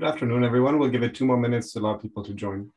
Good afternoon, everyone. We'll give it two more minutes to allow people to join.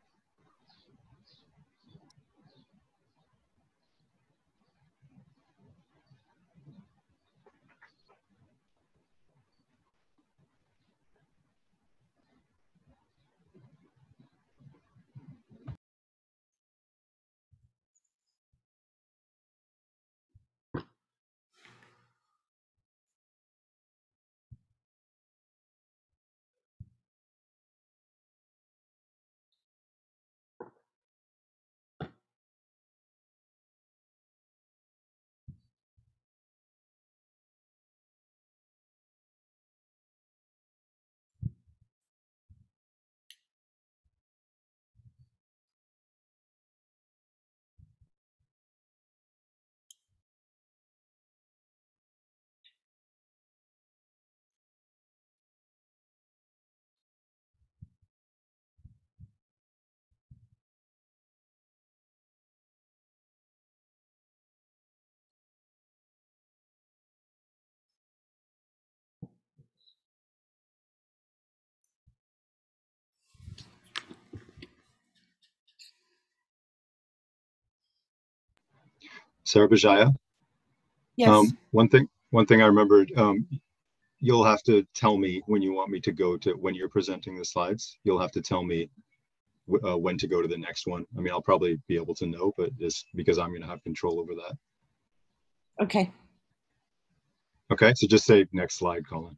Sarabajaya. Yes. Um, one thing, one thing I remembered, um, you'll have to tell me when you want me to go to when you're presenting the slides. You'll have to tell me uh, when to go to the next one. I mean, I'll probably be able to know, but just because I'm going to have control over that. okay. Okay, so just say next slide, Colin.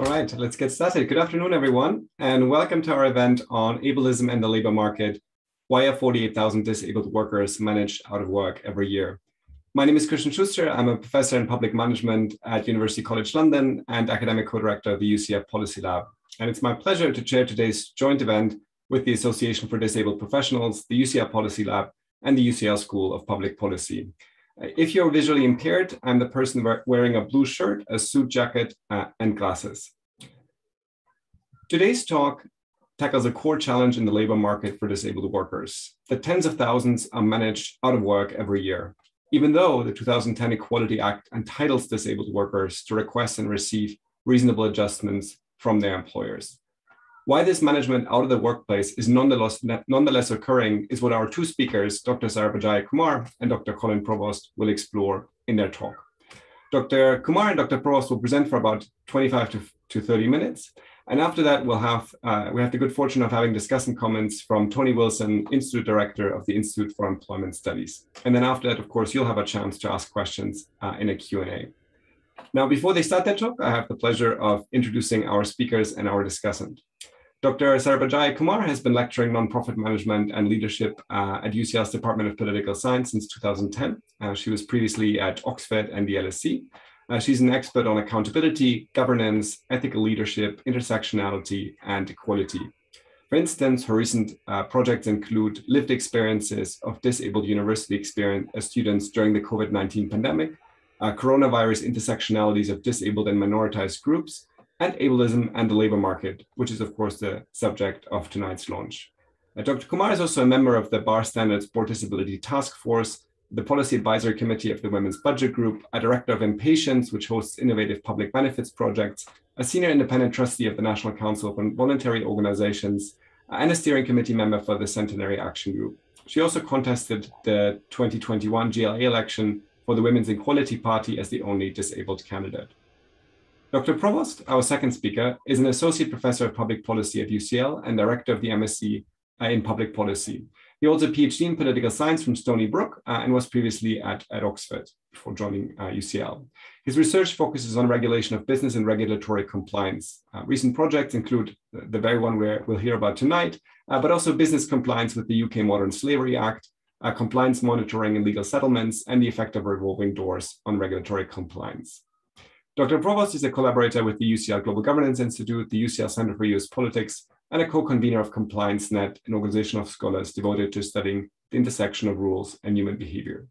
All right, let's get started. Good afternoon, everyone, and welcome to our event on ableism and the labor market. Why are 48,000 disabled workers managed out of work every year? My name is Christian Schuster. I'm a professor in public management at University College London and academic co-director of the UCL Policy Lab. And it's my pleasure to chair today's joint event with the Association for Disabled Professionals, the UCL Policy Lab, and the UCL School of Public Policy. If you're visually impaired, I'm the person wearing a blue shirt, a suit jacket, uh, and glasses. Today's talk tackles a core challenge in the labor market for disabled workers. The tens of thousands are managed out of work every year, even though the 2010 Equality Act entitles disabled workers to request and receive reasonable adjustments from their employers. Why this management out of the workplace is nonetheless, nonetheless occurring is what our two speakers, Dr. Sarabajaya Kumar and Dr. Colin Provost, will explore in their talk. Dr. Kumar and Dr. Provost will present for about 25 to, to 30 minutes. And after that, we'll have, uh, we have the good fortune of having discussion comments from Tony Wilson, Institute Director of the Institute for Employment Studies. And then after that, of course, you'll have a chance to ask questions uh, in a Q&A. Now, before they start their talk, I have the pleasure of introducing our speakers and our discussant. Dr. Sarabajaya Kumar has been lecturing nonprofit management and leadership uh, at UCL's Department of Political Science since 2010. Uh, she was previously at Oxford and the LSE. Uh, she's an expert on accountability, governance, ethical leadership, intersectionality, and equality. For instance, her recent uh, projects include lived experiences of disabled university experience, uh, students during the COVID 19 pandemic, uh, coronavirus intersectionalities of disabled and minoritized groups, and ableism and the labor market, which is, of course, the subject of tonight's launch. Uh, Dr. Kumar is also a member of the Bar Standards Board Disability Task Force, the Policy Advisory Committee of the Women's Budget Group, a director of Impatience, which hosts innovative public benefits projects, a senior independent trustee of the National Council for Voluntary Organizations, and a steering committee member for the Centenary Action Group. She also contested the 2021 GLA election for the Women's Equality Party as the only disabled candidate. Dr. Provost, our second speaker, is an associate professor of public policy at UCL and director of the MSc uh, in public policy. He holds a PhD in political science from Stony Brook uh, and was previously at, at Oxford before joining uh, UCL. His research focuses on regulation of business and regulatory compliance. Uh, recent projects include the, the very one we we'll hear about tonight, uh, but also business compliance with the UK Modern Slavery Act, uh, compliance monitoring and legal settlements, and the effect of revolving doors on regulatory compliance. Dr. Provost is a collaborator with the UCL Global Governance Institute, the UCL Center for US Politics, and a co-convener of ComplianceNet, an organization of scholars devoted to studying the intersection of rules and human behavior.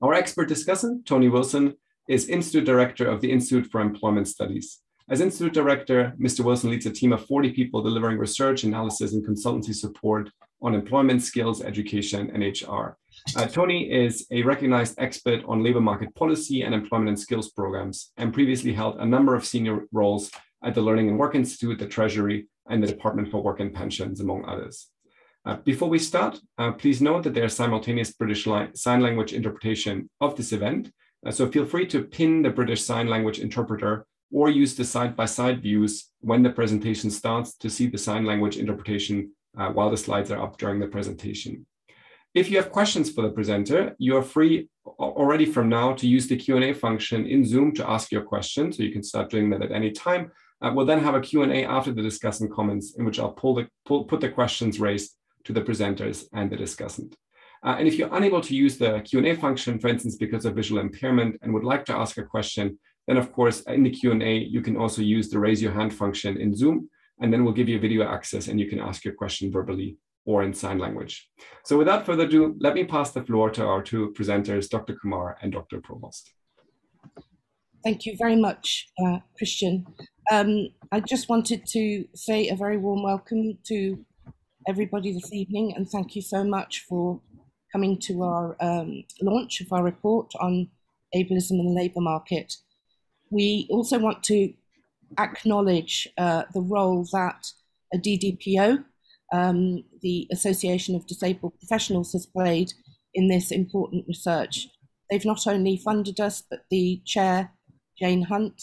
Our expert discussant, Tony Wilson, is Institute Director of the Institute for Employment Studies. As Institute Director, Mr. Wilson leads a team of 40 people delivering research, analysis, and consultancy support on employment skills, education, and HR. Uh, Tony is a recognized expert on labor market policy and employment and skills programs, and previously held a number of senior roles at the Learning and Work Institute, the Treasury, and the Department for Work and Pensions, among others. Uh, before we start, uh, please note that there's simultaneous British Sign Language interpretation of this event, uh, so feel free to pin the British Sign Language interpreter or use the side-by-side -side views when the presentation starts to see the sign language interpretation uh, while the slides are up during the presentation. If you have questions for the presenter, you are free already from now to use the Q&A function in Zoom to ask your question. So you can start doing that at any time. Uh, we'll then have a Q&A after the discussant comments in which I'll pull the, pull, put the questions raised to the presenters and the discussant. Uh, and if you're unable to use the Q&A function, for instance, because of visual impairment and would like to ask a question, then of course, in the Q&A, you can also use the raise your hand function in Zoom, and then we'll give you video access and you can ask your question verbally or in sign language. So without further ado, let me pass the floor to our two presenters, Dr. Kumar and Dr. Provost. Thank you very much, uh, Christian. Um, I just wanted to say a very warm welcome to everybody this evening and thank you so much for coming to our um, launch of our report on ableism in the labour market. We also want to acknowledge uh, the role that a DDPO, um, the Association of Disabled Professionals, has played in this important research. They've not only funded us, but the chair, Jane Hunt,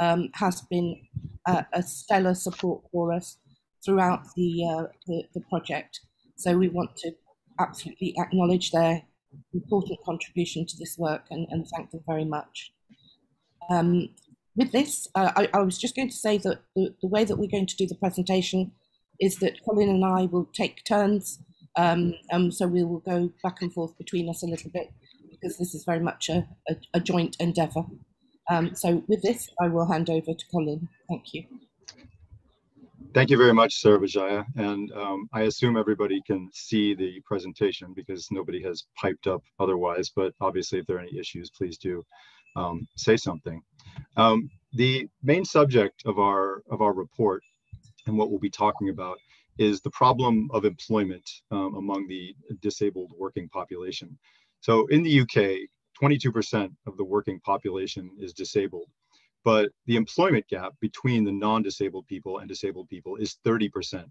um, has been uh, a stellar support for us throughout the, uh, the, the project. So we want to absolutely acknowledge their important contribution to this work and, and thank them very much. Um, with this, uh, I, I, was just going to say that the, the, way that we're going to do the presentation is that Colin and I will take turns. Um, um, so we will go back and forth between us a little bit because this is very much a, a, a joint endeavour. Um, so with this, I will hand over to Colin. Thank you. Thank you very much, Sarabajaya. And um, I assume everybody can see the presentation because nobody has piped up otherwise. But obviously, if there are any issues, please do um, say something. Um, the main subject of our of our report and what we'll be talking about is the problem of employment um, among the disabled working population. So in the UK, 22% of the working population is disabled but the employment gap between the non-disabled people and disabled people is 30%.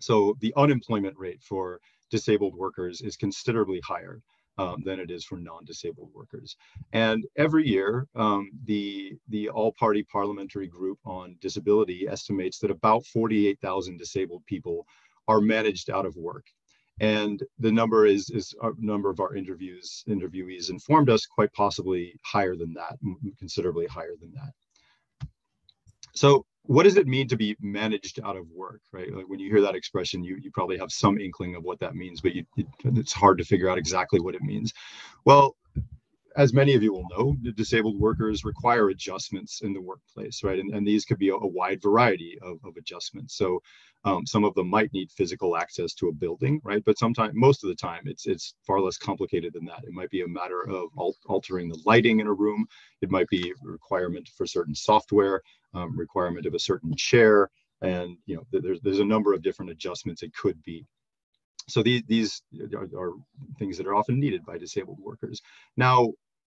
So the unemployment rate for disabled workers is considerably higher um, than it is for non-disabled workers. And every year, um, the, the all-party parliamentary group on disability estimates that about 48,000 disabled people are managed out of work. And the number is, is a number of our interviews, interviewees informed us quite possibly higher than that, considerably higher than that. So what does it mean to be managed out of work, right? Like when you hear that expression, you, you probably have some inkling of what that means, but you, it, it's hard to figure out exactly what it means. Well, as many of you will know, disabled workers require adjustments in the workplace, right? And, and these could be a, a wide variety of, of adjustments. So um, some of them might need physical access to a building, right? But sometimes, most of the time, it's it's far less complicated than that. It might be a matter of al altering the lighting in a room. It might be a requirement for certain software, um, requirement of a certain chair, and you know, there's there's a number of different adjustments it could be. So these these are, are things that are often needed by disabled workers. Now,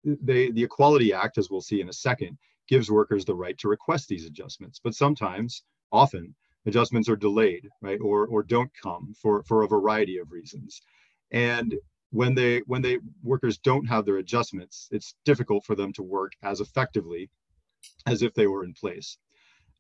they, the Equality Act, as we'll see in a second, gives workers the right to request these adjustments, but sometimes, often, adjustments are delayed, right, or or don't come for for a variety of reasons. And when they when they workers don't have their adjustments, it's difficult for them to work as effectively as if they were in place.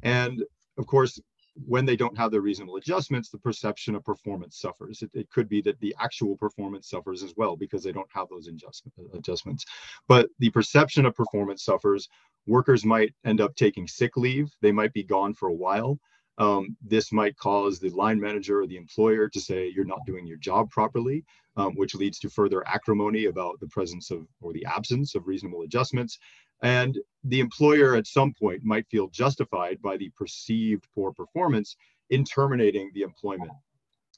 And of course, when they don't have the reasonable adjustments, the perception of performance suffers. It, it, could be that the actual performance suffers as well because they don't have those adjustment, adjustments. But the perception of performance suffers. Workers might end up taking sick leave. They might be gone for a while. Um, this might cause the line manager or the employer to say you're not doing your job properly, um, which leads to further acrimony about the presence of or the absence of reasonable adjustments. And the employer at some point might feel justified by the perceived poor performance in terminating the employment.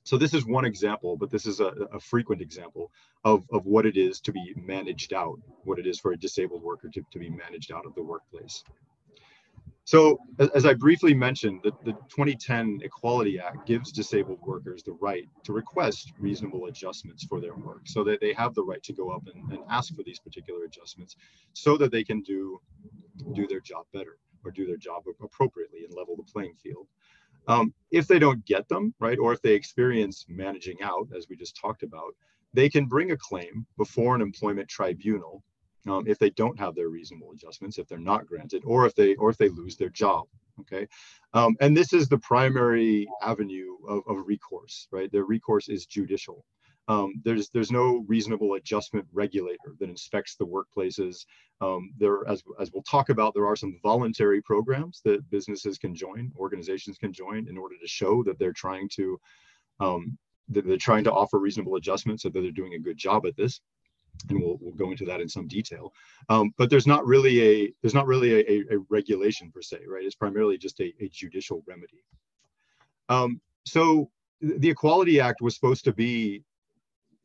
So this is one example, but this is a, a, frequent example of, of what it is to be managed out, what it is for a disabled worker to, to be managed out of the workplace. So as I briefly mentioned, the, the 2010 Equality Act gives disabled workers the right to request reasonable adjustments for their work so that they have the right to go up and, and ask for these particular adjustments so that they can do, do their job better or do their job appropriately and level the playing field. Um, if they don't get them, right, or if they experience managing out, as we just talked about, they can bring a claim before an employment tribunal um, if they don't have their reasonable adjustments, if they're not granted, or if they or if they lose their job. Okay, um, and this is the primary avenue of, of recourse, right? Their recourse is judicial. Um, there's there's no reasonable adjustment regulator that inspects the workplaces. Um, there, as as we'll talk about, there are some voluntary programs that businesses can join, organizations can join, in order to show that they're trying to um, that they're trying to offer reasonable adjustments, so that they're doing a good job at this and we'll, we'll go into that in some detail. Um, but there's not really a there's not really a, a, regulation per se, right? It's primarily just a, a judicial remedy. Um, so the Equality Act was supposed to be,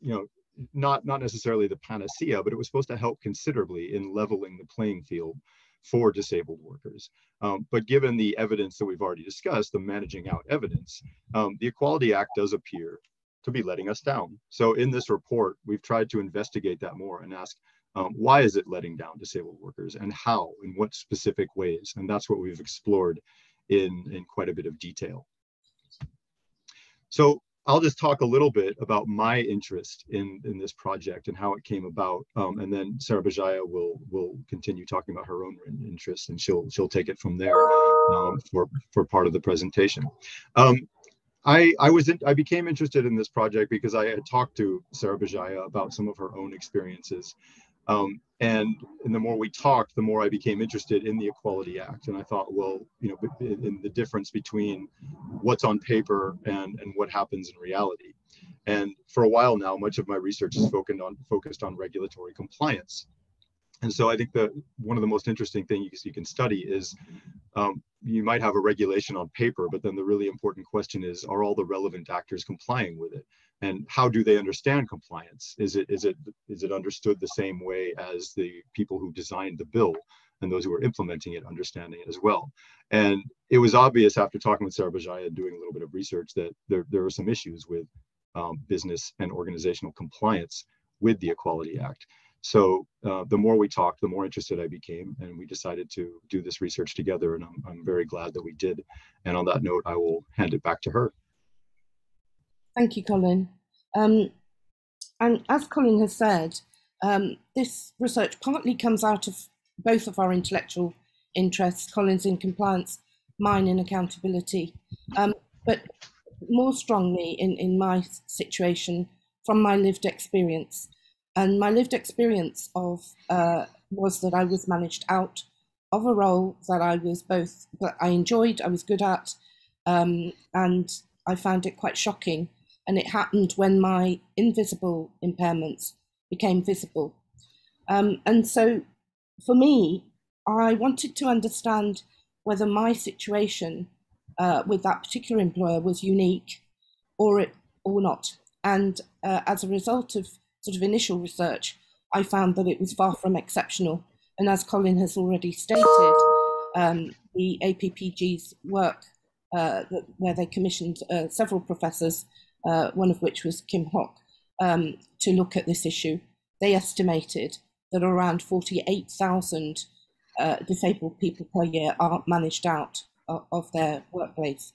you know, not not necessarily the panacea, but it was supposed to help considerably in leveling the playing field for disabled workers. Um, but given the evidence that we've already discussed, the managing out evidence, um, the Equality Act does appear to be letting us down. So in this report, we've tried to investigate that more and ask, um, why is it letting down disabled workers and how, in what specific ways? And that's what we've explored in, in quite a bit of detail. So I'll just talk a little bit about my interest in, in this project and how it came about. Um, and then Sarabajaya will, will continue talking about her own interest and she'll, she'll take it from there um, for, for part of the presentation. Um, I, I was in, I became interested in this project because I had talked to Sarabajaya about some of her own experiences. Um, and, and the more we talked, the more I became interested in the Equality Act. And I thought, well, you know, in, in the difference between what's on paper and, and what happens in reality. And for a while now, much of my research is focused on focused on regulatory compliance. And so I think that one of the most interesting things you can study is um, you might have a regulation on paper, but then the really important question is, are all the relevant actors complying with it? And how do they understand compliance? Is it, is it, is it understood the same way as the people who designed the bill and those who are implementing it understanding it as well? And it was obvious after talking with Sarabajaya, and doing a little bit of research that there, there are some issues with um, business and organizational compliance with the Equality Act. So uh, the more we talked, the more interested I became, and we decided to do this research together. And I'm, I'm very glad that we did. And on that note, I will hand it back to her. Thank you, Colin. Um, and as Colin has said, um, this research partly comes out of both of our intellectual interests, Colin's in compliance, mine in accountability, um, but more strongly in, in my situation from my lived experience. And my lived experience of uh, was that I was managed out of a role that I was both that I enjoyed, I was good at, um, and I found it quite shocking. And it happened when my invisible impairments became visible. Um, and so, for me, I wanted to understand whether my situation uh, with that particular employer was unique, or it or not. And uh, as a result of sort of initial research, I found that it was far from exceptional. And as Colin has already stated, um, the APPG's work, uh, that, where they commissioned uh, several professors, uh, one of which was Kim Hoque, um, to look at this issue, they estimated that around 48,000 uh, disabled people per year are managed out of, of their workplace.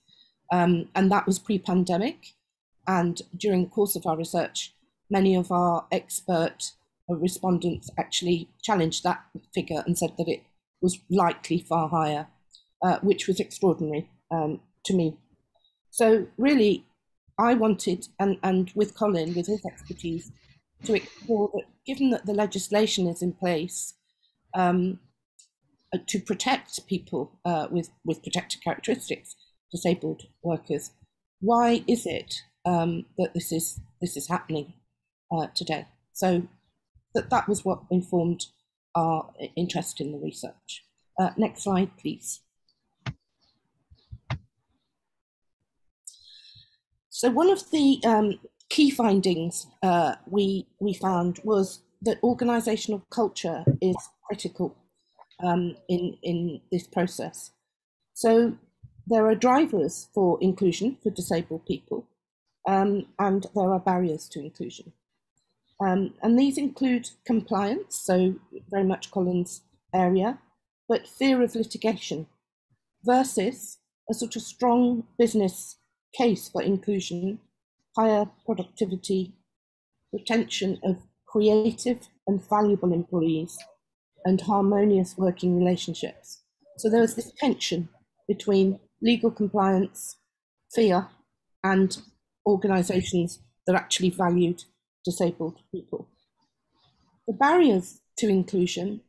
Um, and that was pre pandemic. And during the course of our research, many of our expert respondents actually challenged that figure and said that it was likely far higher, uh, which was extraordinary um, to me. So really, I wanted, and, and with Colin, with his expertise, to explore that given that the legislation is in place um, uh, to protect people uh, with, with protected characteristics, disabled workers, why is it um, that this is, this is happening? Uh, today. So that, that was what informed our interest in the research. Uh, next slide, please. So one of the um, key findings uh, we, we found was that organisational culture is critical um, in, in this process. So there are drivers for inclusion for disabled people, um, and there are barriers to inclusion. Um, and these include compliance, so very much Colin's area, but fear of litigation versus a sort of strong business case for inclusion, higher productivity, retention of creative and valuable employees, and harmonious working relationships. So there was this tension between legal compliance, fear, and organisations that actually valued disabled people. The barriers to inclusion,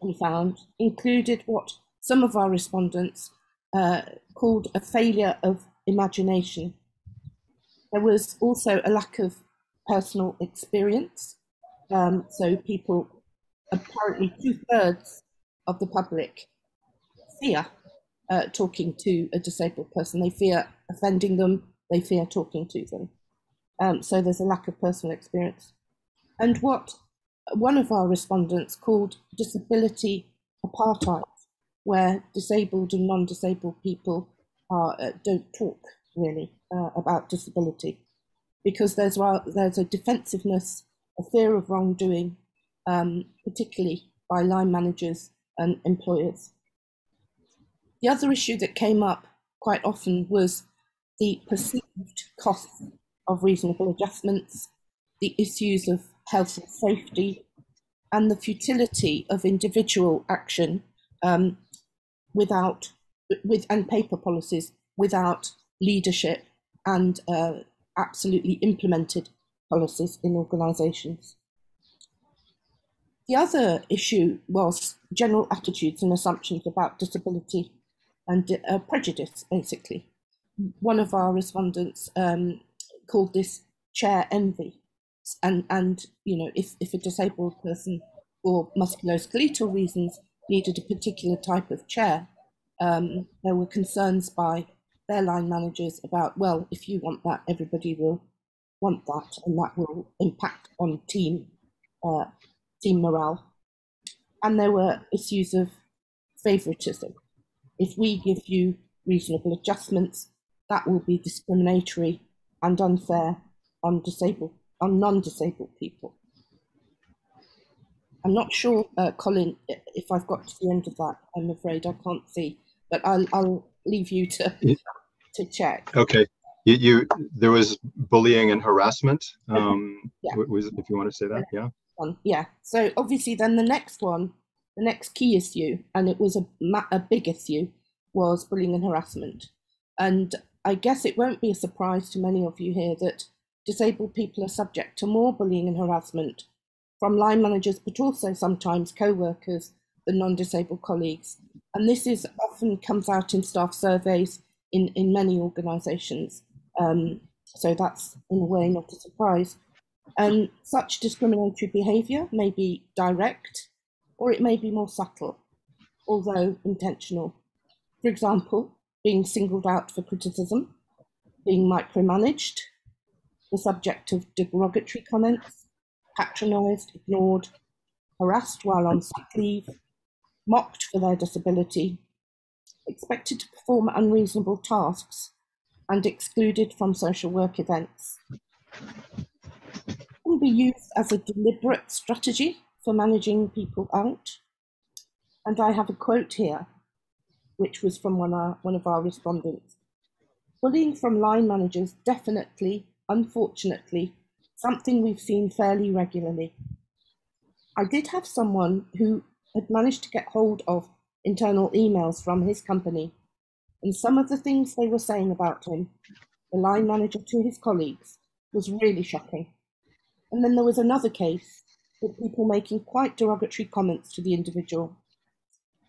we found, included what some of our respondents uh, called a failure of imagination. There was also a lack of personal experience. Um, so people, apparently two thirds of the public fear uh, talking to a disabled person. They fear offending them. They fear talking to them. Um, so there's a lack of personal experience. And what one of our respondents called disability apartheid, where disabled and non-disabled people are, uh, don't talk really uh, about disability because there's there's a defensiveness, a fear of wrongdoing, um, particularly by line managers and employers. The other issue that came up quite often was the perceived costs of reasonable adjustments, the issues of health and safety, and the futility of individual action um, without with and paper policies without leadership and uh, absolutely implemented policies in organisations. The other issue was general attitudes and assumptions about disability and uh, prejudice, basically. One of our respondents um, called this chair envy. And, and you know, if, if a disabled person for musculoskeletal reasons needed a particular type of chair, um, there were concerns by their line managers about, well, if you want that, everybody will want that, and that will impact on team uh, team morale. And there were issues of favouritism. If we give you reasonable adjustments, that will be discriminatory and unfair on disabled on non-disabled people. I'm not sure, uh, Colin, if I've got to the end of that. I'm afraid I can't see, but I'll, I'll leave you to to check. Okay. You, you there was bullying and harassment. Um, yeah. Was if you want to say that, yeah. Yeah. So obviously, then the next one, the next key issue, and it was a a big issue, was bullying and harassment. And I guess it won't be a surprise to many of you here that disabled people are subject to more bullying and harassment from line managers, but also sometimes co-workers than non-disabled colleagues. And this is often comes out in staff surveys in, in many organisations. Um, so that's in a way not a surprise. And such discriminatory behaviour may be direct or it may be more subtle, although intentional. For example, being singled out for criticism, being micromanaged, the subject of derogatory comments, patronised, ignored, harassed while on sick leave, mocked for their disability, expected to perform unreasonable tasks, and excluded from social work events. Can be used as a deliberate strategy for managing people out. And I have a quote here, which was from one, our, one of our respondents. Bullying from line managers, definitely, unfortunately, something we've seen fairly regularly. I did have someone who had managed to get hold of internal emails from his company, and some of the things they were saying about him, the line manager to his colleagues, was really shocking. And then there was another case with people making quite derogatory comments to the individual.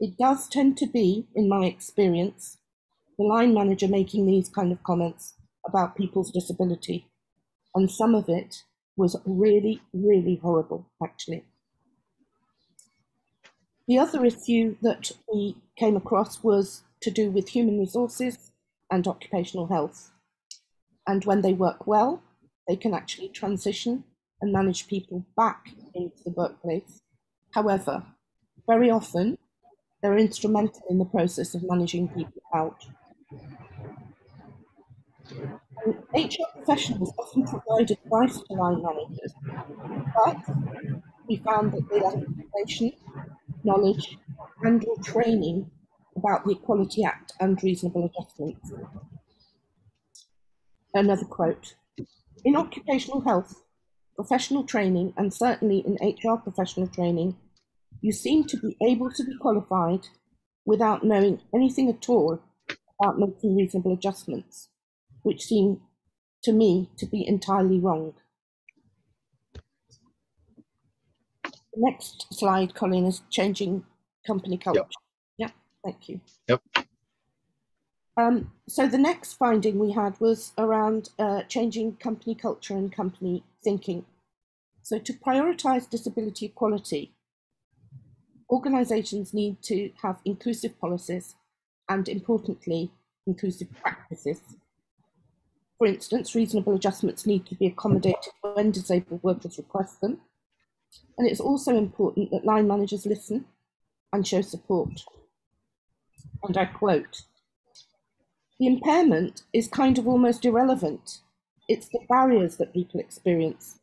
It does tend to be, in my experience, the line manager making these kind of comments about people's disability. And some of it was really, really horrible, actually. The other issue that we came across was to do with human resources and occupational health. And when they work well, they can actually transition and manage people back into the workplace. However, very often They're instrumental in the process of managing people out. HR professionals often provide advice to line managers, but we found that they lack information, knowledge, and or training about the Equality Act and reasonable adjustments. Another quote. In occupational health, professional training, and certainly in HR professional training, you seem to be able to be qualified without knowing anything at all about making reasonable adjustments which seem to me to be entirely wrong. The next slide, Colin, is changing company culture. Yep. Yeah, thank you. Yep. Um, so the next finding we had was around uh, changing company culture and company thinking. So to prioritize disability equality, organizations need to have inclusive policies and importantly, inclusive practices for instance, reasonable adjustments need to be accommodated when disabled workers request them. And it's also important that line managers listen and show support. And I quote The impairment is kind of almost irrelevant. It's the barriers that people experience.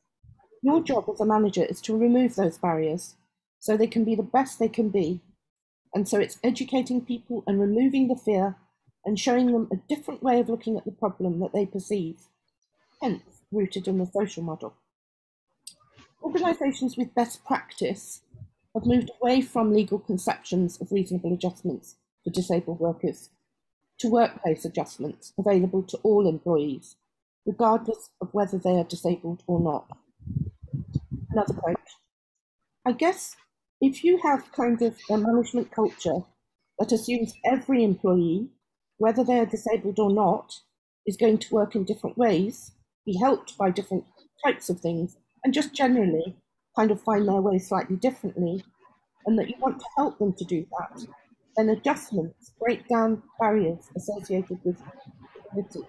Your job as a manager is to remove those barriers so they can be the best they can be. And so it's educating people and removing the fear and showing them a different way of looking at the problem that they perceive, hence rooted in the social model. Organisations with best practice have moved away from legal conceptions of reasonable adjustments for disabled workers to workplace adjustments available to all employees, regardless of whether they are disabled or not. Another quote. I guess if you have kind of a management culture that assumes every employee whether they are disabled or not, is going to work in different ways, be helped by different types of things, and just generally kind of find their way slightly differently, and that you want to help them to do that, then adjustments break down barriers associated with disability,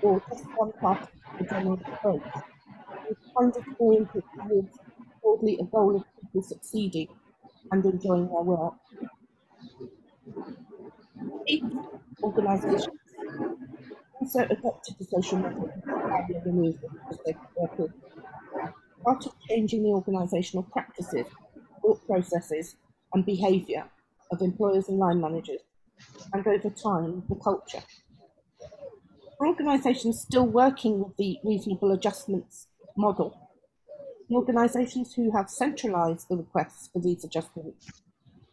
or just one part of the general approach. It's kind of oriented towards broadly a goal of people succeeding and enjoying their work organisations also adopted the social model of removed workers. Part of changing the organisational practices, thought processes, and behaviour of employers and line managers, and over time, the culture. Organisations still working with the reasonable adjustments model, the organisations who have centralised the requests for these adjustments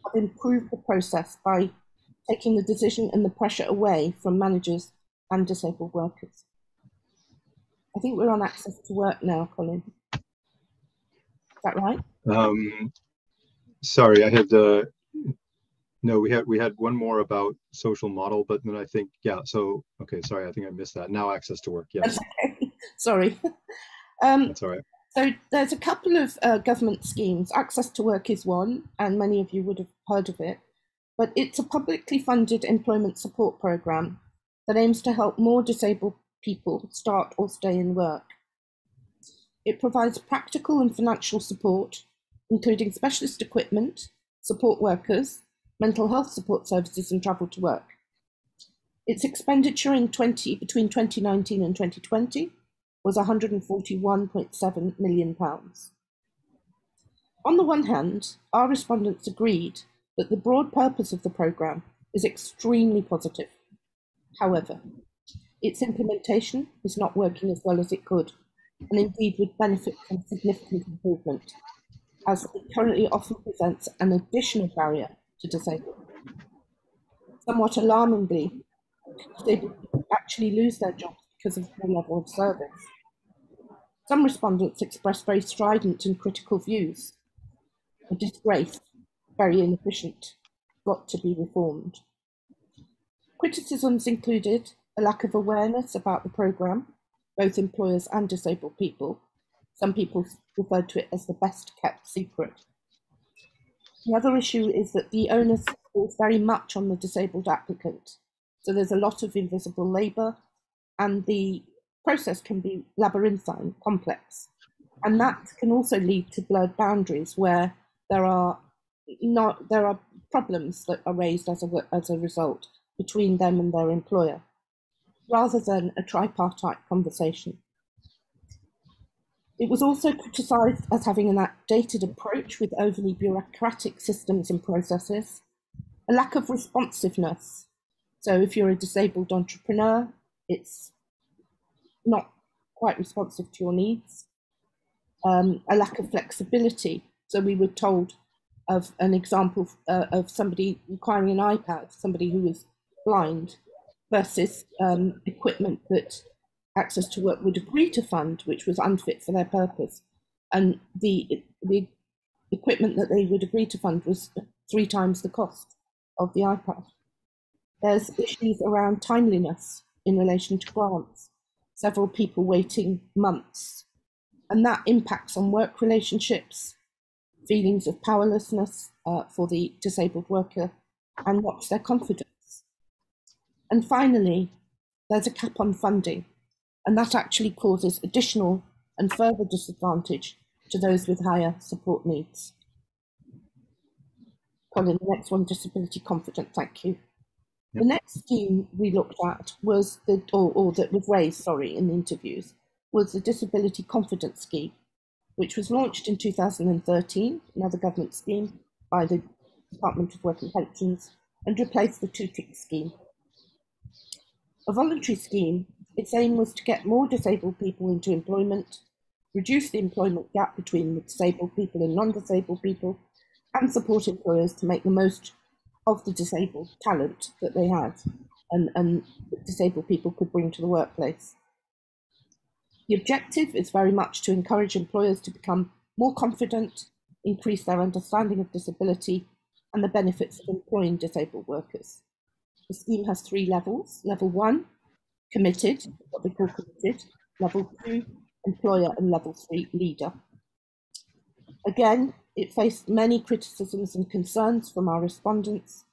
have improved the process by taking the decision and the pressure away from managers and disabled workers. I think we're on access to work now, Colin. Is that right? Um, sorry, I had uh, no. We had we had one more about social model, but then I think yeah. So okay, sorry, I think I missed that. Now access to work. Yes. Okay. sorry. Um, That's all right. So there's a couple of uh, government schemes. Access to work is one, and many of you would have heard of it but it's a publicly funded employment support program that aims to help more disabled people start or stay in work. It provides practical and financial support, including specialist equipment, support workers, mental health support services, and travel to work. Its expenditure in 20, between 2019 and 2020 was £141.7 million. On the one hand, our respondents agreed that the broad purpose of the programme is extremely positive. However, its implementation is not working as well as it could, and indeed would benefit from significant improvement, as it currently often presents an additional barrier to disabled. Somewhat alarmingly, people actually lose their jobs because of poor level of service. Some respondents expressed very strident and critical views. A disgrace very inefficient, got to be reformed. Criticisms included a lack of awareness about the programme, both employers and disabled people. Some people referred to it as the best kept secret. The other issue is that the onus falls very much on the disabled applicant. So there's a lot of invisible labour, and the process can be labyrinthine, complex. And that can also lead to blurred boundaries where there are not there are problems that are raised as a, as a result between them and their employer, rather than a tripartite conversation. It was also criticised as having an outdated approach with overly bureaucratic systems and processes, a lack of responsiveness. So, if you're a disabled entrepreneur, it's not quite responsive to your needs, um, a lack of flexibility. So, we were told of an example uh, of somebody requiring an iPad, somebody who was blind, versus um, equipment that access to work would agree to fund, which was unfit for their purpose. And the, the equipment that they would agree to fund was three times the cost of the iPad. There's issues around timeliness in relation to grants, several people waiting months. And that impacts on work relationships, feelings of powerlessness uh, for the disabled worker, and what's their confidence. And finally, there's a cap on funding and that actually causes additional and further disadvantage to those with higher support needs. Colin, the next one, disability confident, thank you. The next scheme we looked at was the, or, or that was raised, sorry, in the interviews, was the Disability Confident Scheme, which was launched in 2013, another government scheme by the Department of Work and Pensions, and replaced the two-tick scheme. A voluntary scheme its aim was to get more disabled people into employment, reduce the employment gap between disabled people and non-disabled people, and support employers to make the most of the disabled talent that they have and, and disabled people could bring to the workplace. The objective is very much to encourage employers to become more confident, increase their understanding of disability and the benefits of employing disabled workers. The scheme has three levels. Level one committed, what we call committed, level two, employer, and level three, leader. Again, it faced many criticisms and concerns from our respondents.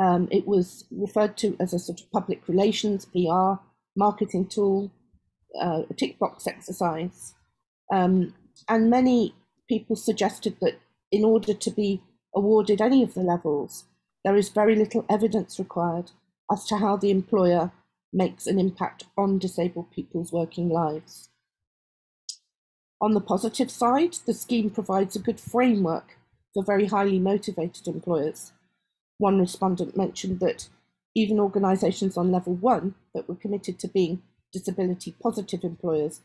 Um, it was referred to as a sort of public relations, PR, marketing tool, uh, a tick box exercise. Um, and many people suggested that in order to be awarded any of the levels, there is very little evidence required as to how the employer makes an impact on disabled people's working lives. On the positive side, the scheme provides a good framework for very highly motivated employers. One respondent mentioned that even organisations on level one that were committed to being disability positive employers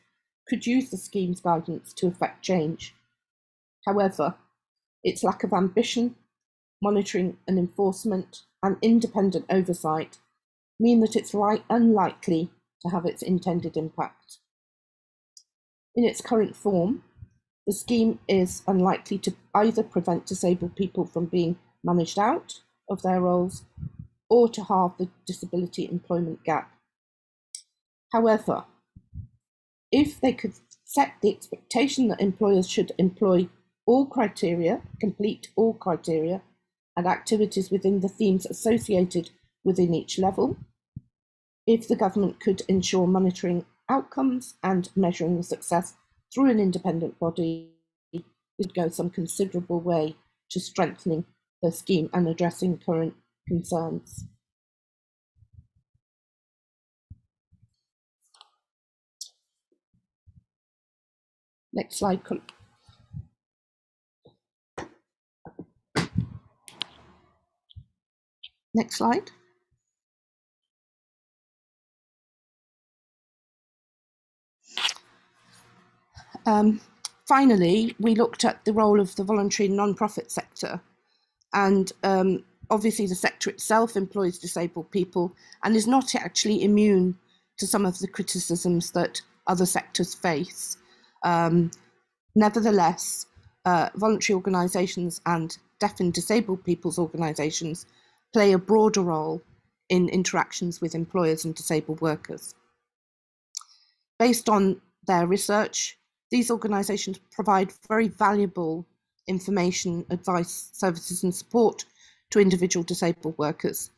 could use the scheme's guidance to effect change. However, its lack of ambition, monitoring and enforcement, and independent oversight mean that it's right unlikely to have its intended impact. In its current form, the scheme is unlikely to either prevent disabled people from being managed out of their roles or to halve the disability employment gap. However, if they could set the expectation that employers should employ all criteria, complete all criteria, and activities within the themes associated within each level. If the government could ensure monitoring outcomes and measuring the success through an independent body, would go some considerable way to strengthening the scheme and addressing current concerns. Next slide. Next slide. Um, finally, we looked at the role of the voluntary non-profit sector and um, obviously the sector itself employs disabled people and is not actually immune to some of the criticisms that other sectors face. Um, nevertheless, uh, voluntary organisations and deaf and disabled people's organisations play a broader role in interactions with employers and disabled workers. Based on their research, these organisations provide very valuable information, advice, services, and support to individual disabled workers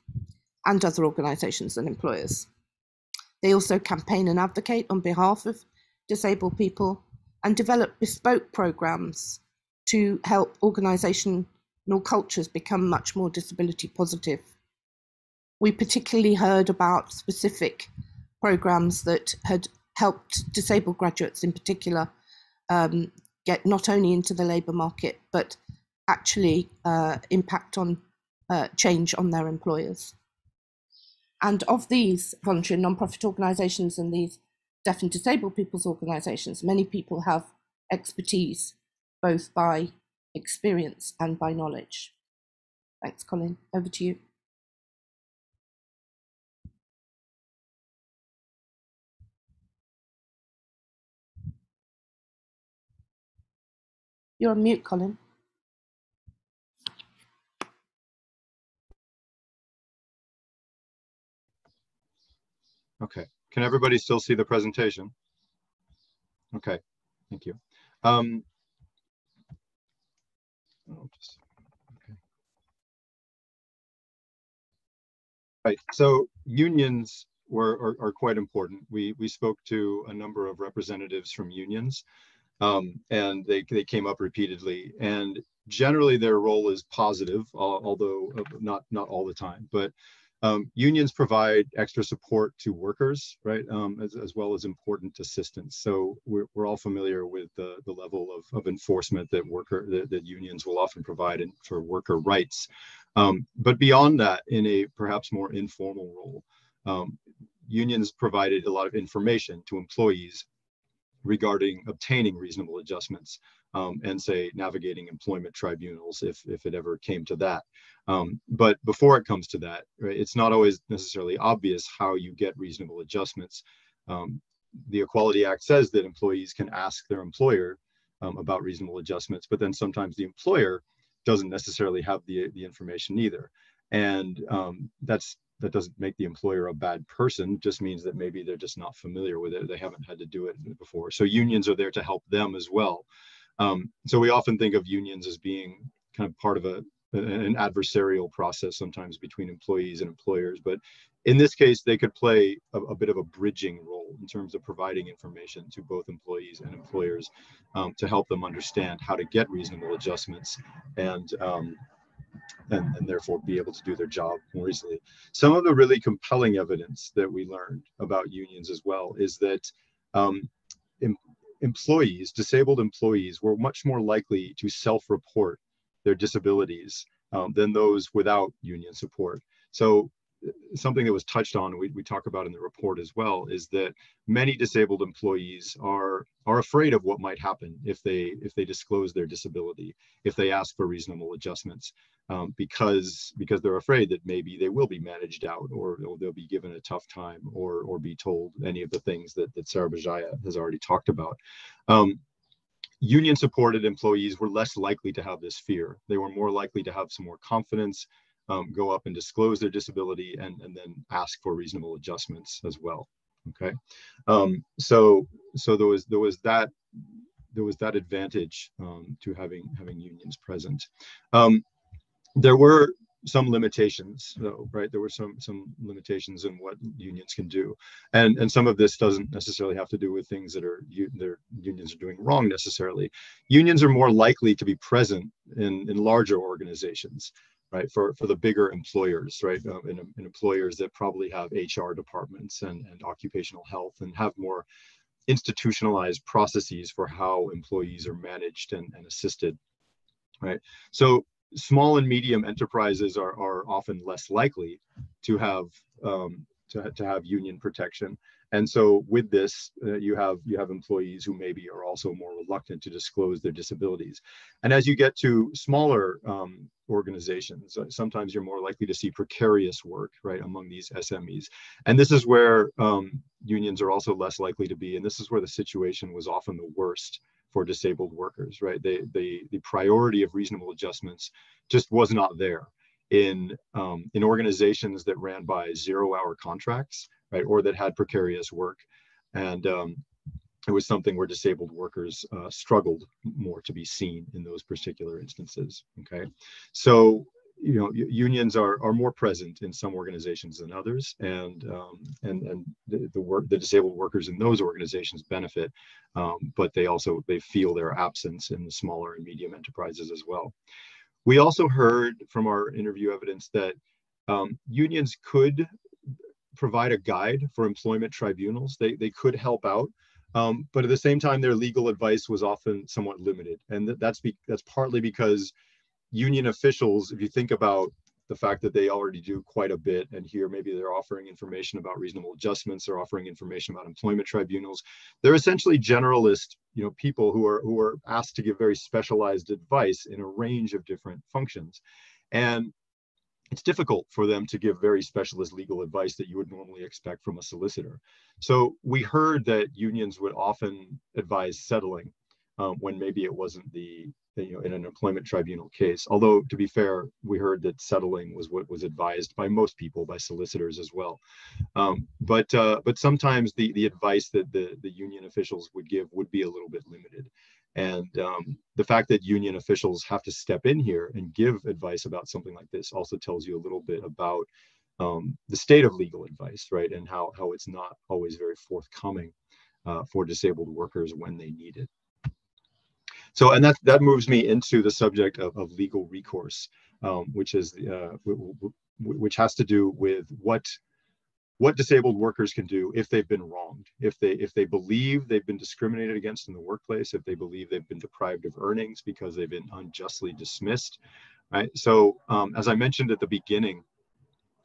and other organisations and employers. They also campaign and advocate on behalf of disabled people and develop bespoke programmes to help organisation nor cultures become much more disability positive. We particularly heard about specific programs that had helped disabled graduates in particular um, get not only into the labour market but actually uh, impact on uh, change on their employers. And of these voluntary non-profit organisations and these deaf and disabled people's organisations, many people have expertise both by experience and by knowledge. Thanks, Colin. Over to you. You're on mute, Colin. Okay. Can everybody still see the presentation? Okay. Thank you. Um, just, okay. Right. So unions were are, are, quite important. We we spoke to a number of representatives from unions, um, and they they came up repeatedly. And generally, their role is positive, although uh, not not all the time. But um, unions provide extra support to workers, right, um, as, as, well as important assistance. So we're, we're all familiar with the, the level of, of enforcement that worker that, that unions will often provide in, for worker rights. Um, but beyond that, in a perhaps more informal role, um, unions provided a lot of information to employees regarding obtaining reasonable adjustments um, and say navigating employment tribunals if, if it ever came to that. Um, but before it comes to that, right, it's not always necessarily obvious how you get reasonable adjustments. Um, the Equality Act says that employees can ask their employer um, about reasonable adjustments, but then sometimes the employer doesn't necessarily have the, the information either. And um, that's that doesn't make the employer a bad person just means that maybe they're just not familiar with it they haven't had to do it before. So unions are there to help them as well. Um, so we often think of unions as being kind of part of a an adversarial process sometimes between employees and employers but in this case they could play a, a bit of a bridging role in terms of providing information to both employees and employers um, to help them understand how to get reasonable adjustments and um, and, and therefore be able to do their job more easily. Some of the really compelling evidence that we learned about unions as well is that um, em employees, disabled employees, were much more likely to self-report their disabilities um, than those without union support. So something that was touched on, we, we talk about in the report as well, is that many disabled employees are are afraid of what might happen if they if they disclose their disability, if they ask for reasonable adjustments, um, because because they're afraid that maybe they will be managed out or, or, they'll be given a tough time or or be told any of the things that that Sarabajaya has already talked about. Um, union supported employees were less likely to have this fear. They were more likely to have some more confidence um, go up and disclose their disability and, and then ask for reasonable adjustments as well. Okay, um, so so there was there was that there was that advantage um, to having having unions present. Um, there were some limitations though right there were some some limitations in what unions can do and and some of this doesn't necessarily have to do with things that are their unions are doing wrong necessarily unions are more likely to be present in in larger organizations right for for the bigger employers right uh, in, in, employers that probably have hr departments and, and occupational health and have more institutionalized processes for how employees are managed and, and assisted right? So small and medium enterprises are, are often less likely to have um, to, to have union protection and so with this, uh, you have you have employees who maybe are also more reluctant to disclose their disabilities. And as you get to smaller um, organizations, uh, sometimes you're more likely to see precarious work, right, among these SMEs. And this is where um, unions are also less likely to be. And this is where the situation was often the worst for disabled workers, right? They, they, the priority of reasonable adjustments just was not there in um, in organizations that ran by zero hour contracts right, or that had precarious work. And um, it was something where disabled workers uh, struggled more to be seen in those particular instances. Okay, so you know unions are are more present in some organizations than others, and um, and and the, the, work the disabled workers in those organizations benefit, um, but they also they feel their absence in the smaller and medium enterprises as well. We also heard from our interview evidence that um, unions could provide a guide for employment tribunals. They, they could help out, um, but at the same time, their legal advice was often somewhat limited. And that's, be, that's partly because union officials, if you think about the fact that they already do quite a bit and here maybe they're offering information about reasonable adjustments they're offering information about employment tribunals they're essentially generalist you know people who are who are asked to give very specialized advice in a range of different functions and it's difficult for them to give very specialist legal advice that you would normally expect from a solicitor so we heard that unions would often advise settling um, when maybe it wasn't the you know, in an employment tribunal case. Although, to be fair, we heard that settling was what was advised by most people, by solicitors as well. Um, but uh, but sometimes the the advice that the the union officials would give would be a little bit limited. And um, the fact that union officials have to step in here and give advice about something like this also tells you a little bit about um, the state of legal advice, right? And how, how it's not always very forthcoming uh, for disabled workers when they need it. So, and that that moves me into the subject of, of legal recourse, um, which is uh, which has to do with what what disabled workers can do if they've been wronged, if they if they believe they've been discriminated against in the workplace, if they believe they've been deprived of earnings because they've been unjustly dismissed, right? So, um, as I mentioned at the beginning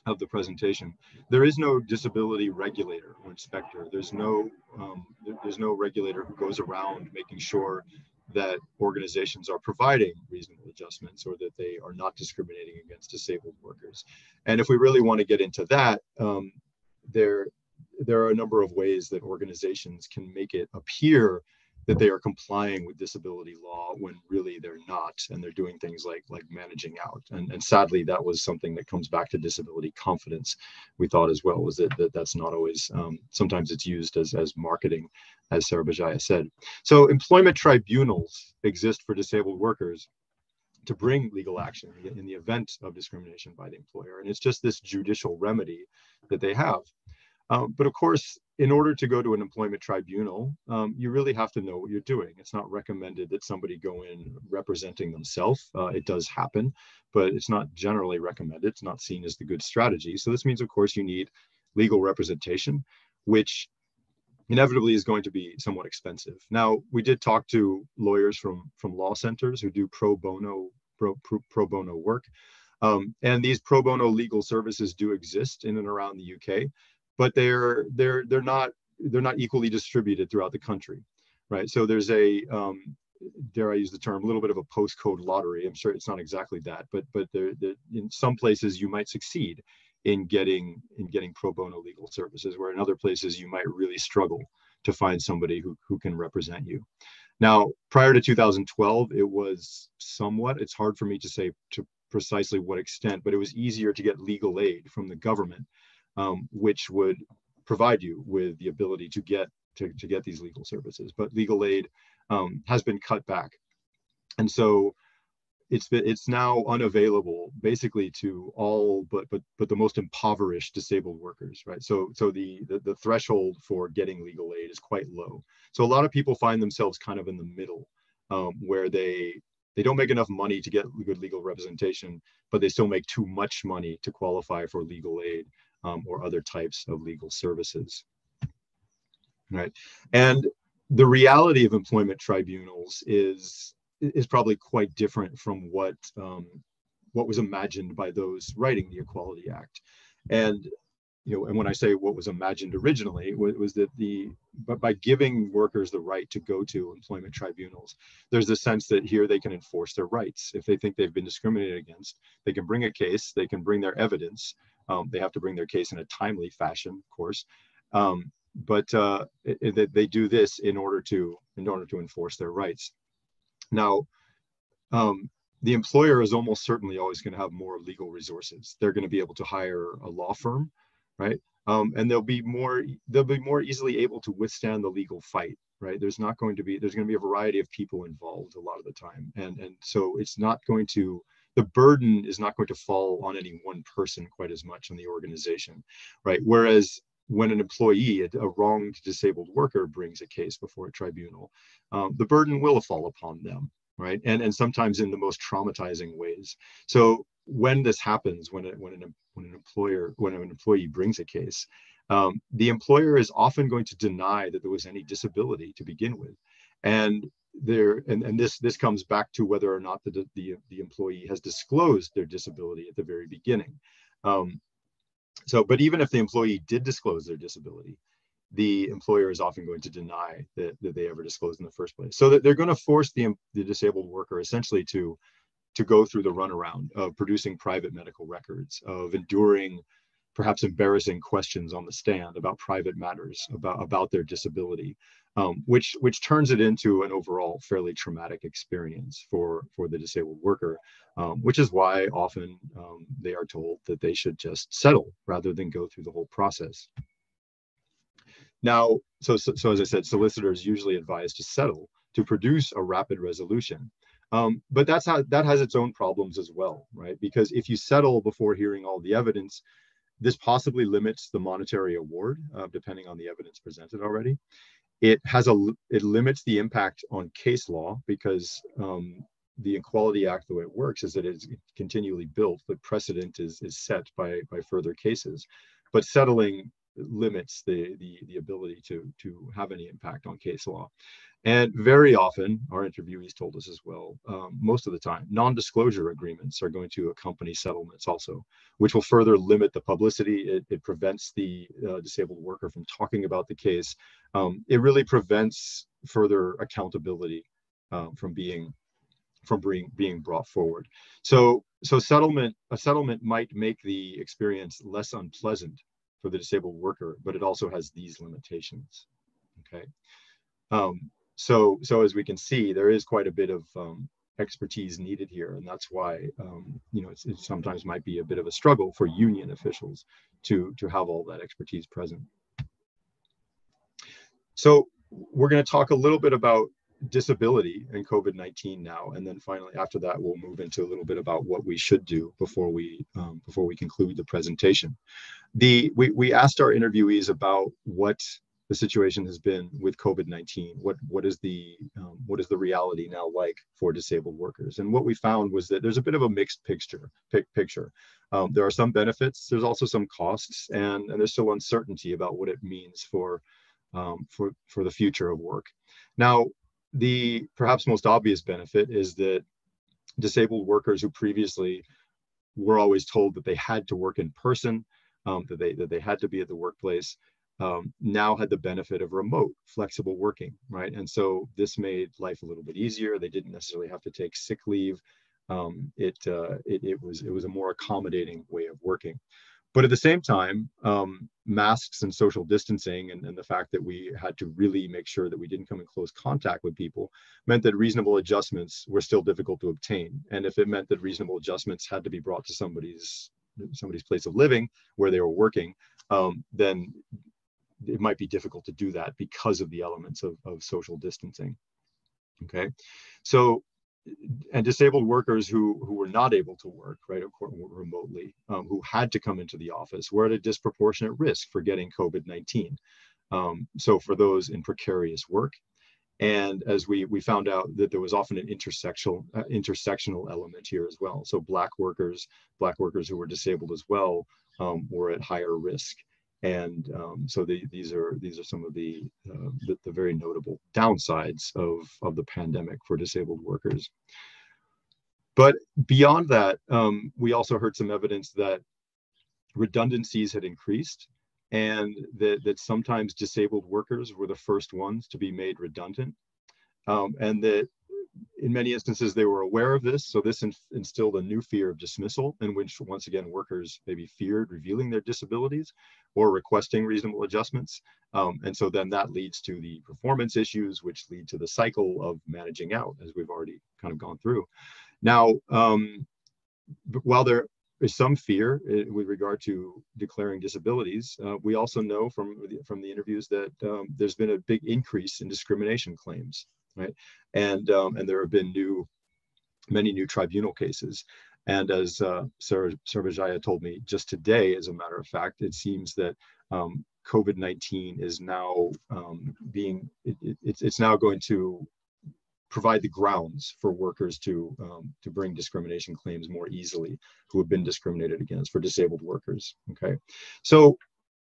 of the presentation, there is no disability regulator or inspector. There's no um, there's no regulator who goes around making sure that organizations are providing reasonable adjustments or that they are not discriminating against disabled workers. And if we really want to get into that, um, there, there are a number of ways that organizations can make it appear that they are complying with disability law when really they're not and they're doing things like like managing out. And, and sadly that was something that comes back to Disability Confident we thought as well was that, that that's not always um, sometimes it's used as as marketing as Sarabajaya said. So employment tribunals exist for disabled workers to bring legal action in the event of discrimination by the employer and it's just this judicial remedy that they have um, but of course, in order to go to an employment tribunal, um, you really have to know what you're doing. It's not recommended that somebody go in representing themselves. Uh, it does happen, but it's not generally recommended. It's not seen as the good strategy. So this means, of course, you need legal representation, which inevitably is going to be somewhat expensive. Now, we did talk to lawyers from from law centers who do pro bono pro, pro, pro bono work. Um, and these pro bono legal services do exist in and around the UK but they're they're they're not they're not equally distributed throughout the country, right? So there's a um, dare I use the term, a little bit of a postcode lottery. I'm sure it's not exactly that, but but there, there, in some places you might succeed in getting in getting pro bono legal services, where in other places you might really struggle to find somebody who, who can represent you. Now, prior to 2012, it was somewhat, it's hard for me to say to precisely what extent, but it was easier to get legal aid from the government um, which would provide you with the ability to get to, to get these legal services. But legal aid um, has been cut back, and so it's it's now unavailable basically to all but but but the most impoverished disabled workers right so so the, the the threshold for getting legal aid is quite low so a lot of people find themselves kind of in the middle um, where they they don't make enough money to get good legal representation but they still make too much money to qualify for legal aid um, or other types of legal services. Right. And the reality of employment tribunals is is probably quite different from what um, what was imagined by those writing the Equality Act. And you know, and when I say what was imagined originally, was, was that the but by giving workers the right to go to employment tribunals, there's a sense that here they can enforce their rights. If they think they've been discriminated against, they can bring a case, they can bring their evidence, um, they have to bring their case in a timely fashion, of course. Um, but uh, it, it, they do this in order to in order to enforce their rights. Now, um, the employer is almost certainly always going to have more legal resources. They're going to be able to hire a law firm, right? Um, and they'll be more they'll be more easily able to withstand the legal fight, right? There's not going to be there's going to be a variety of people involved a lot of the time, and and so it's not going to the burden is not going to fall on any one person quite as much on the organization, right? Whereas when an employee, a, wronged disabled worker brings a case before a tribunal, um, the burden will fall upon them, right? And and sometimes in the most traumatizing ways. So when this happens, when it, when an when an employer when an employee brings a case, um, the employer is often going to deny that there was any disability to begin with, and there and, and this this comes back to whether or not the, the the employee has disclosed their disability at the very beginning. Um, so, but even if the employee did disclose their disability, the employer is often going to deny that, that they ever disclosed in the first place. So that they're going to force the, the disabled worker essentially to, to go through the runaround of producing private medical records, of enduring perhaps embarrassing questions on the stand about private matters, about, about their disability, um, which, which turns it into an overall fairly traumatic experience for, for the disabled worker, um, which is why often um, they are told that they should just settle rather than go through the whole process. Now, so, so, so, as I said, solicitors usually advise to settle to produce a rapid resolution. Um, but that's how that has its own problems as well, right? Because if you settle before hearing all the evidence, this possibly limits the monetary award, uh, depending on the evidence presented already. It has a it limits the impact on case law because um, the Equality Act, the way it works, is that it's continually built. The precedent is is set by by further cases, but settling limits the, the, the ability to, to have any impact on case law. And very often, our interviewees told us as well, um, most of the time, non disclosure agreements are going to accompany settlements also, which will further limit the publicity. It, it prevents the uh, disabled worker from talking about the case. Um, it really prevents further accountability um, from being from being being brought forward. So so settlement a settlement might make the experience less unpleasant for the disabled worker, but it also has these limitations. Okay. Um, so, so as we can see, there is quite a bit of um, expertise needed here, and that's why um, you know it sometimes might be a bit of a struggle for union officials to to have all that expertise present. So we're going to talk a little bit about disability and COVID-19 now, and then finally after that we'll move into a little bit about what we should do before we um, before we conclude the presentation. The we we asked our interviewees about what the situation has been with COVID-19. What what is the um, what is the reality now like for disabled workers? And what we found was that there's a bit of a mixed picture. picture. Um, there are some benefits. There's also some costs, and and there's still uncertainty about what it means for um, for for the future of work. Now, the perhaps most obvious benefit is that disabled workers who previously were always told that they had to work in person, um, that they that they had to be at the workplace, um, now had the benefit of remote, flexible working, right? And so this made life a little bit easier. They didn't necessarily have to take sick leave. Um, it, uh, it it was it was a more accommodating way of working. But at the same time, um, masks and social distancing and, and, the fact that we had to really make sure that we didn't come in close contact with people meant that reasonable adjustments were still difficult to obtain. And if it meant that reasonable adjustments had to be brought to somebody's somebody's place of living where they were working, um, then it might be difficult to do that because of the elements of, of social distancing. Okay, so and disabled workers who who were not able to work right remotely um, who had to come into the office were at a disproportionate risk for getting covid-19 um, so for those in precarious work and as we we found out that there was often an intersectional uh, intersectional element here as well. So black workers black workers who were disabled as well um, were at higher risk and um, so the, these are these are some of the, uh, the, the very notable downsides of of the pandemic for disabled workers. But beyond that, um, we also heard some evidence that redundancies had increased, and that that sometimes disabled workers were the first ones to be made redundant, um, and that in many instances they were aware of this. So this instilled a new fear of dismissal in which once again workers maybe feared revealing their disabilities or requesting reasonable adjustments. Um, and so then that leads to the performance issues which lead to the cycle of managing out as we've already kind of gone through. Now um, while there is some fear eh, with regard to declaring disabilities. Uh, we also know from from the interviews that um, there's been a big increase in discrimination claims right? And um, and there have been new, many new tribunal cases. And as uh, Sarah Sarabajaya told me just today, as a matter of fact, it seems that um, COVID-19 is now um, being, it, it, it's, it's now going to provide the grounds for workers to um, to bring discrimination claims more easily who have been discriminated against for disabled workers. Okay, so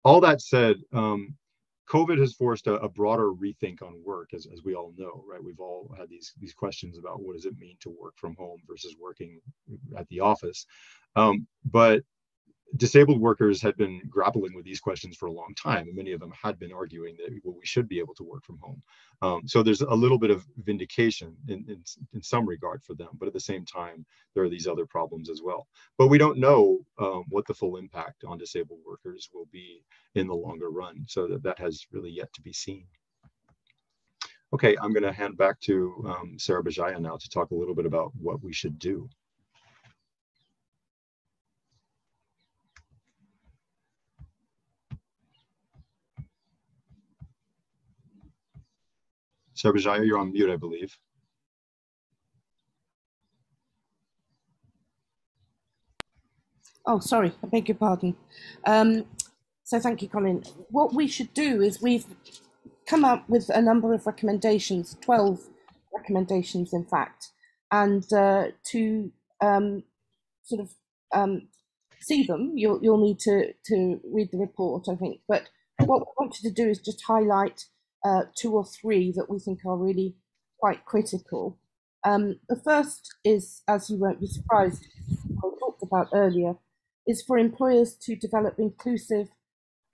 all that said, um, COVID has forced a, a, broader rethink on work, as, as we all know, right? We've all had these these questions about what does it mean to work from home versus working at the office. Um, but disabled workers had been grappling with these questions for a long time, and many of them had been arguing that well, we should be able to work from home. Um, so there's a little bit of vindication in, in, in, some regard for them, but at the same time, there are these other problems as well. But we don't know um, what the full impact on disabled workers will be in the longer run, so that, that has really yet to be seen. Okay, I'm going to hand back to um, Sarabajaya now to talk a little bit about what we should do. Sarabajaya, you're on mute, I believe. Oh, sorry, I beg your pardon. Um, so thank you, Colin. What we should do is we've come up with a number of recommendations, 12 recommendations, in fact, and uh, to um, sort of um, see them, you'll, you'll need to, to read the report, I think. But what we wanted to do is just highlight uh, two or three that we think are really quite critical. Um, the first is, as you won't be surprised, I talked about earlier, is for employers to develop inclusive,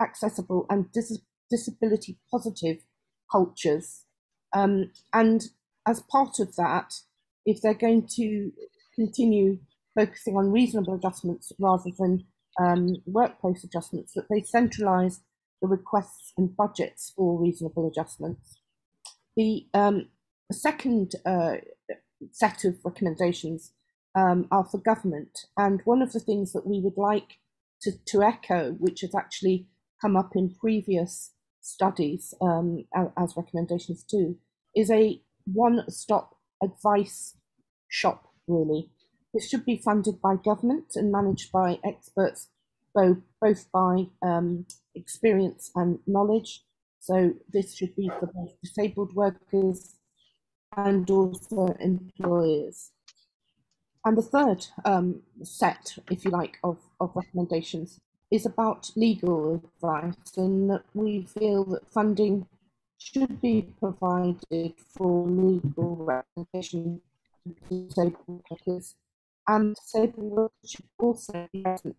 accessible, and dis disability positive cultures. Um, and as part of that, if they're going to continue focusing on reasonable adjustments rather than um, workplace adjustments, that they centralise the requests and budgets for reasonable adjustments. The um, second uh, set of recommendations um, are for government, and one of the things that we would like to, to echo, which has actually come up in previous studies um, as recommendations too, is a one-stop advice shop, really. This should be funded by government and managed by experts both, both by um, experience and knowledge. So this should be for both disabled workers and also employers. And the third um, set, if you like, of, of recommendations is about legal advice, and that we feel that funding should be provided for legal representation to disabled workers, and disabled workers should also be present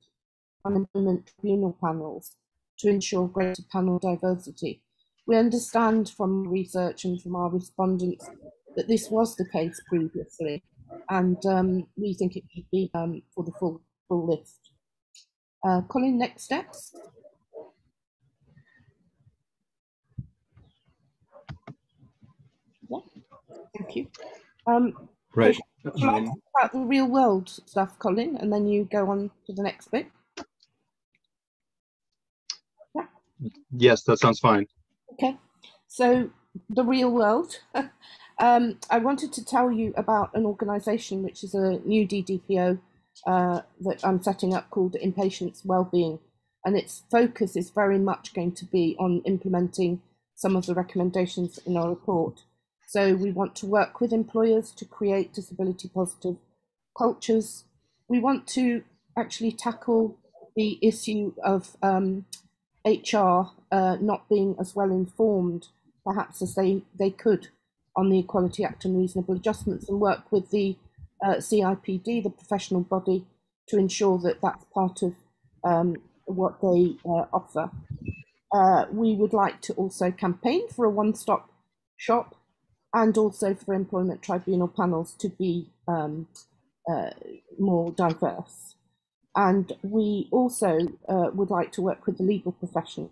unemployment tribunal panels to ensure greater panel diversity. We understand from research and from our respondents that this was the case previously, and um, we think it should be um, for the full, full list. Uh, Colin, next steps? Yeah, thank you. Um, right. about the real world stuff, Colin, and then you go on to the next bit. Yes, that sounds fine. Okay, so the real world. um, I wanted to tell you about an organisation which is a new DDPO uh, that I'm setting up called Inpatients Wellbeing, and its focus is very much going to be on implementing some of the recommendations in our report. So we want to work with employers to create disability positive cultures. We want to actually tackle the issue of um, HR uh, not being as well informed, perhaps as they, they could, on the Equality Act and reasonable adjustments, and work with the uh, CIPD, the professional body, to ensure that that's part of um, what they uh, offer. Uh, we would like to also campaign for a one stop shop and also for employment tribunal panels to be um, uh, more diverse. And we also uh, would like to work with the legal profession,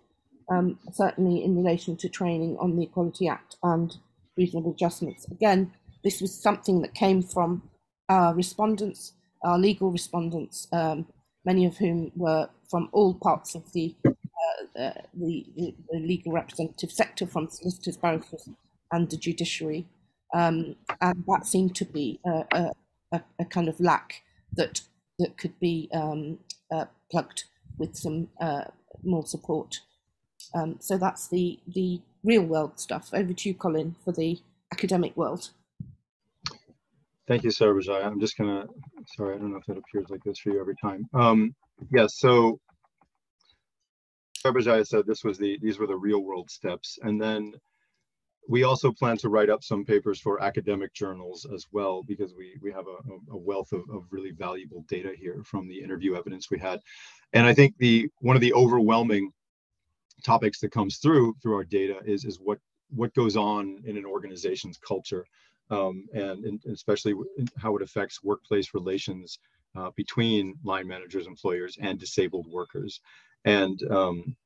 um, certainly in relation to training on the Equality Act and reasonable adjustments. Again, this was something that came from our respondents, our legal respondents, um, many of whom were from all parts of the, uh, uh, the, the, legal representative sector, from solicitors, barristers, and the judiciary. Um, and that seemed to be a, a, a kind of lack that that could be um, uh, plugged with some uh, more support. Um, so that's the, the real world stuff. Over to you, Colin, for the academic world. Thank you, Sarabajaya. I'm just gonna, sorry, I don't know if it appears like this for you every time. Um, yes, yeah, so Sarabajaya said this was the, these were the real world steps. And then we also plan to write up some papers for academic journals as well, because we, we have a, a wealth of, of really valuable data here from the interview evidence we had. And I think the one of the overwhelming topics that comes through through our data is, is what, what goes on in an organization's culture um, and, and, especially how it affects workplace relations uh, between line managers, employers, and disabled workers. And um,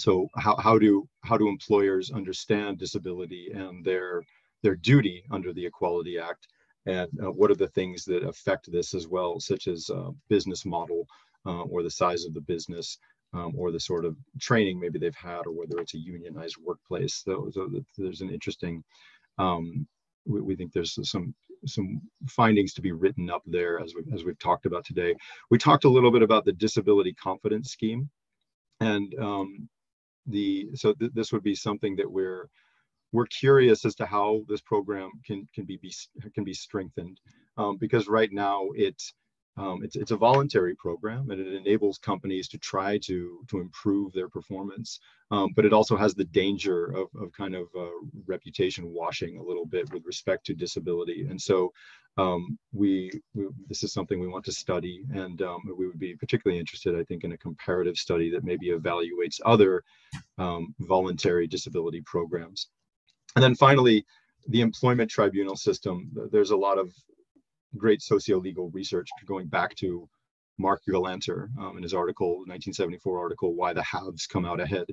so, how, how do how do employers understand disability and their their duty under the Equality Act? And uh, what are the things that affect this as well, such as uh, business model uh, or the size of the business, um, or the sort of training maybe they've had, or whether it's a unionized workplace. So, so there's an interesting um, we, we think there's some some findings to be written up there as we as we've talked about today. We talked a little bit about the Disability Confident scheme, and um, the so th this would be something that we're we're curious as to how this program can can be, be can be strengthened. Um, because right now it's um, it's, it's a voluntary program and it enables companies to try to, to improve their performance. Um, but it also has the danger of, of kind of uh, reputation washing a little bit with respect to disability. And so um, we, we, this is something we want to study and um, we would be particularly interested, I think, in a comparative study that maybe evaluates other um, voluntary disability programs. And then finally, the employment tribunal system, there's a lot of great socio-legal research going back to Mark Galanter um, in his article, 1974 article, Why the Haves Come Out Ahead.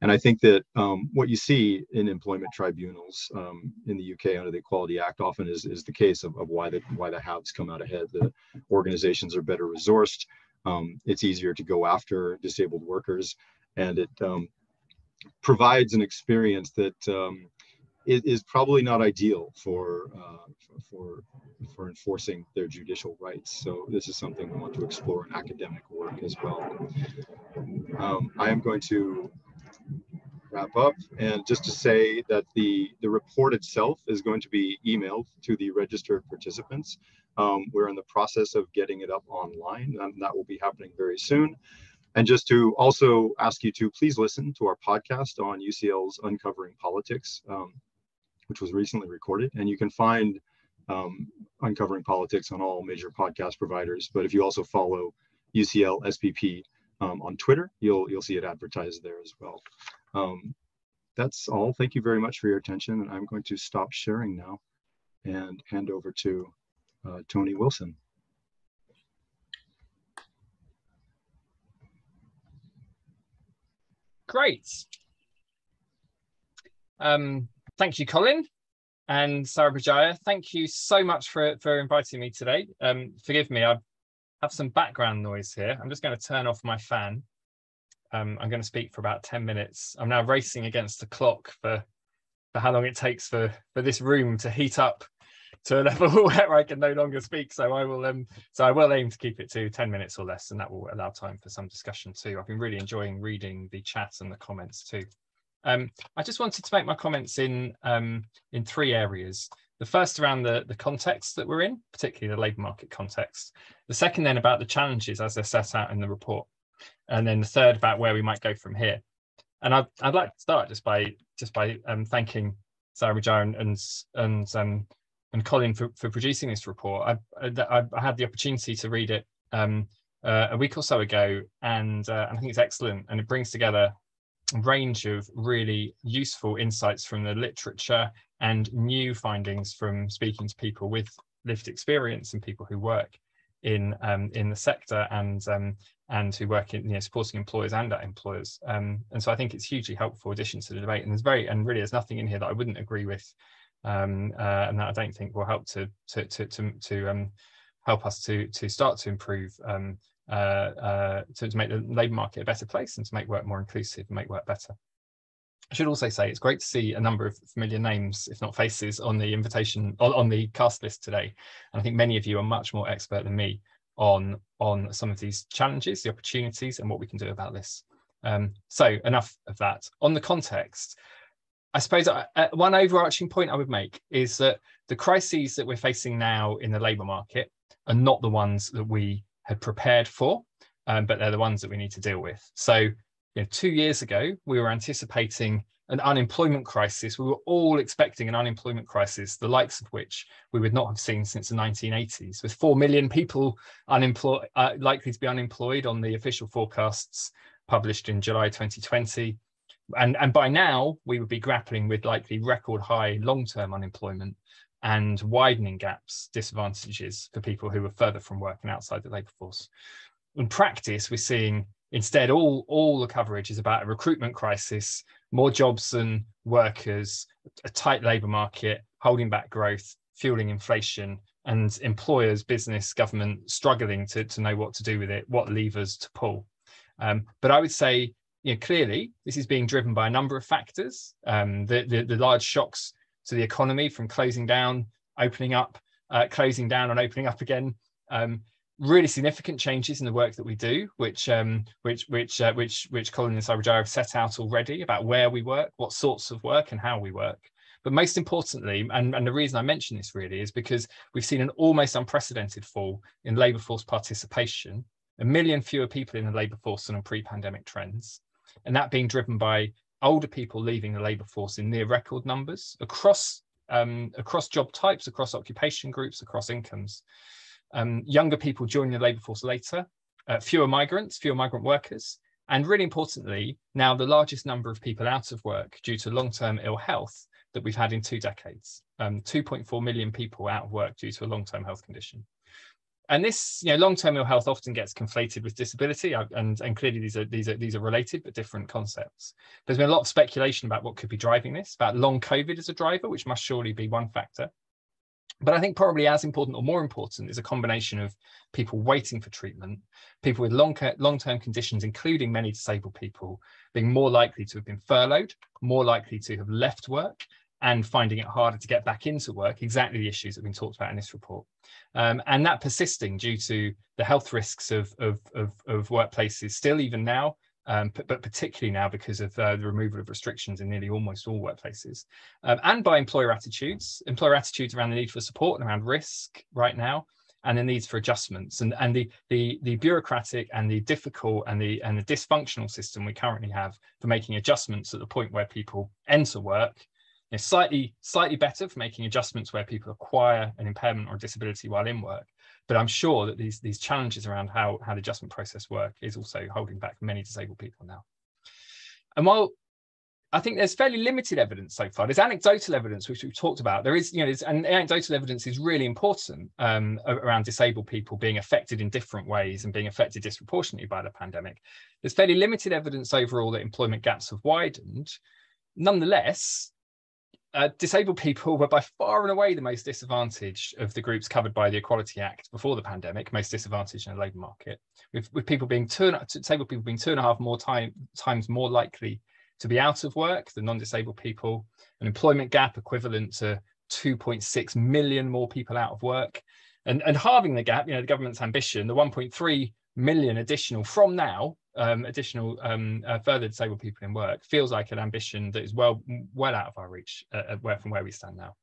And I think that um, what you see in employment tribunals um, in the UK under the Equality Act often is, is the case of, of why, the, why the haves come out ahead. The organizations are better resourced. Um, it's easier to go after disabled workers. And it um, provides an experience that um, is, is probably not ideal for, uh, for, for enforcing their judicial rights. So this is something we want to explore in academic work as well. Um, I am going to wrap up and just to say that the, the report itself is going to be emailed to the registered participants. Um, we're in the process of getting it up online and that will be happening very soon. And just to also ask you to please listen to our podcast on UCL's Uncovering Politics. Um, which was recently recorded. And you can find um, Uncovering Politics on all major podcast providers. But if you also follow UCL SPP um, on Twitter, you'll you'll see it advertised there as well. Um, that's all. Thank you very much for your attention. And I'm going to stop sharing now and hand over to uh, Tony Wilson. Great. Um, thank you, Colin and Sarabajaya. Thank you so much for, for inviting me today. Um, forgive me, I have some background noise here. I'm just going to turn off my fan. Um, I'm going to speak for about 10 minutes. I'm now racing against the clock for, for how long it takes for, for this room to heat up to a level where I can no longer speak. So I will um so I will aim to keep it to 10 minutes or less, and that will allow time for some discussion too. I've been really enjoying reading the chat and the comments too. Um, I just wanted to make my comments in um, in three areas. The first around the, the context that we're in, particularly the labour market context. The second then about the challenges as they're set out in the report. And then the third about where we might go from here. And I'd, I'd like to start just by just by um, thanking Sarah and and and, um, and Colin for, for producing this report. I, I, I had the opportunity to read it um, uh, a week or so ago, and uh, I think it's excellent, and it brings together range of really useful insights from the literature and new findings from speaking to people with lived experience and people who work in um, in the sector and um, and who work in you know supporting employers and at employers. Um, and so I think it's hugely helpful addition to the debate. And there's very and really there's nothing in here that I wouldn't agree with um, uh, and that I don't think will help to to to to, to um, help us to to start to improve um, uh, uh, to, to, make the labour market a better place and to make work more inclusive and make work better. I should also say it's great to see a number of familiar names, if not faces, on the invitation on, on the cast list today. And I think many of you are much more expert than me on on some of these challenges, the opportunities, and what we can do about this. Um, so enough of that. On the context, I suppose uh, uh, one overarching point I would make is that the crises that we're facing now in the labour market are not the ones that we had prepared for, um, but they're the ones that we need to deal with. So, you know, two years ago, we were anticipating an unemployment crisis. We were all expecting an unemployment crisis, the likes of which we would not have seen since the 1980s, with 4 million people unemployed, uh, likely to be unemployed on the official forecasts published in July 2020. And, and by now, we would be grappling with likely record high long term unemployment and widening gaps, disadvantages for people who are further from work and outside the labour force. In practice, we're seeing instead all, all the coverage is about a recruitment crisis more jobs than workers, a tight labour market, holding back growth, fueling inflation, and employers, business, government struggling to, to know what to do with it, what levers to pull. Um, but I would say, you know, clearly this is being driven by a number of factors. Um, the, the, the large shocks to the economy from closing down, opening up, uh, closing down and opening up again. Um, really significant changes in the work that we do, which um, which which uh, which which Colin and Cyber have set out already about where we work, what sorts of work, and how we work. But most importantly, and, and the reason I mention this really is because we've seen an almost unprecedented fall in labour force participation, a million fewer people in the labour force than on pre-pandemic trends, and that being driven by older people leaving the labour force in near record numbers across um, across job types, across occupation groups, across incomes um, younger people joining the labour force later, uh, fewer migrants, fewer migrant workers, and really importantly, now the largest number of people out of work due to long-term ill health that we've had in two decades. Um, 2.4 million people out of work due to a long-term health condition. And this, you know, long-term ill health often gets conflated with disability, uh, and, and clearly these are these are these are related but different concepts. There's been a lot of speculation about what could be driving this, about long COVID as a driver, which must surely be one factor. But I think probably as important or more important is a combination of people waiting for treatment, people with long, long-term conditions, including many disabled people, being more likely to have been furloughed, more likely to have left work, and finding it harder to get back into work, exactly the issues that have been talked about in this report. Um, and that persisting due to the health risks of, of, of, of workplaces still even now, um, but particularly now because of uh, the removal of restrictions in nearly almost all workplaces, um, and by employer attitudes, employer attitudes around the need for support and around risk right now, and the needs for adjustments, and and the the the bureaucratic and the difficult and the and the dysfunctional system we currently have for making adjustments at the point where people enter work. You know, slightly slightly better for making adjustments where people acquire an impairment or disability while in work, but I'm sure that these these challenges around how how the adjustment process work is also holding back many disabled people now. And while I think there's fairly limited evidence so far. There's anecdotal evidence, which we've talked about. There is, you know, and anecdotal evidence is really important um, around disabled people being affected in different ways and being affected disproportionately by the pandemic. There's fairly limited evidence overall that employment gaps have widened. Nonetheless, uh, disabled people were by far and away the most disadvantaged of the groups covered by the Equality Act before the pandemic, most disadvantaged in the labour market, with, with people being two, disabled people being two and a half more time, times more likely to be out of work than non-disabled people, an employment gap equivalent to 2.6 million more people out of work, and, and halving the gap, you know, the government's ambition, the 1.3 million additional from now um, additional um, uh, further disabled people in work feels like an ambition that is well well out of our reach uh, where from where we stand now.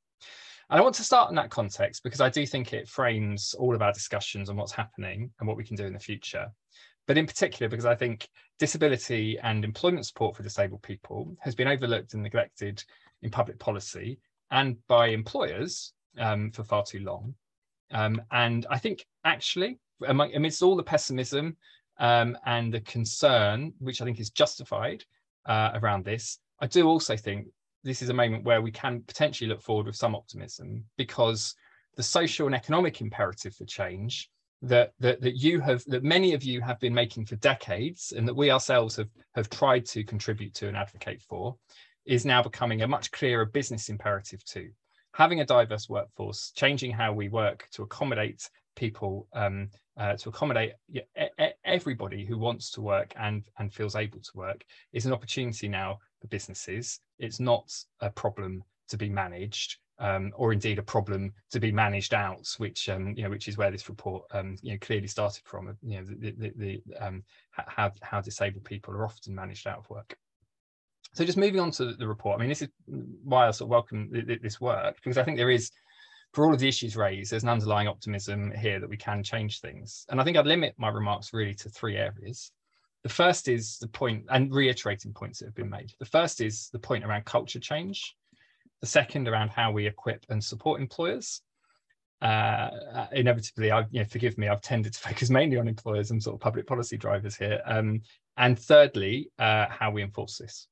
And I want to start in that context because I do think it frames all of our discussions on what's happening and what we can do in the future. But in particular, because I think disability and employment support for disabled people has been overlooked and neglected in public policy and by employers um, for far too long. Um, and I think actually, among, amidst all the pessimism um, and the concern, which I think is justified uh, around this, I do also think this is a moment where we can potentially look forward with some optimism because the social and economic imperative for change that, that that you have that many of you have been making for decades and that we ourselves have have tried to contribute to and advocate for is now becoming a much clearer business imperative too. Having a diverse workforce changing how we work to accommodate people um, uh, to accommodate everybody who wants to work and and feels able to work is an opportunity now for businesses. It's not a problem to be managed. Um, or indeed a problem to be managed out, which um, you know, which is where this report um, you know clearly started from. You know, the, the, the um, how how disabled people are often managed out of work. So just moving on to the report, I mean, this is why I sort of welcome this work, because I think there is, for all of the issues raised, there's an underlying optimism here that we can change things. And I think I'd limit my remarks really to three areas. The first is the point, and reiterating points that have been made. The first is the point around culture change. The second around how we equip and support employers. Uh, inevitably, I, you know, forgive me, I've tended to focus mainly on employers and sort of public policy drivers here. Um, and thirdly, uh, how we enforce this.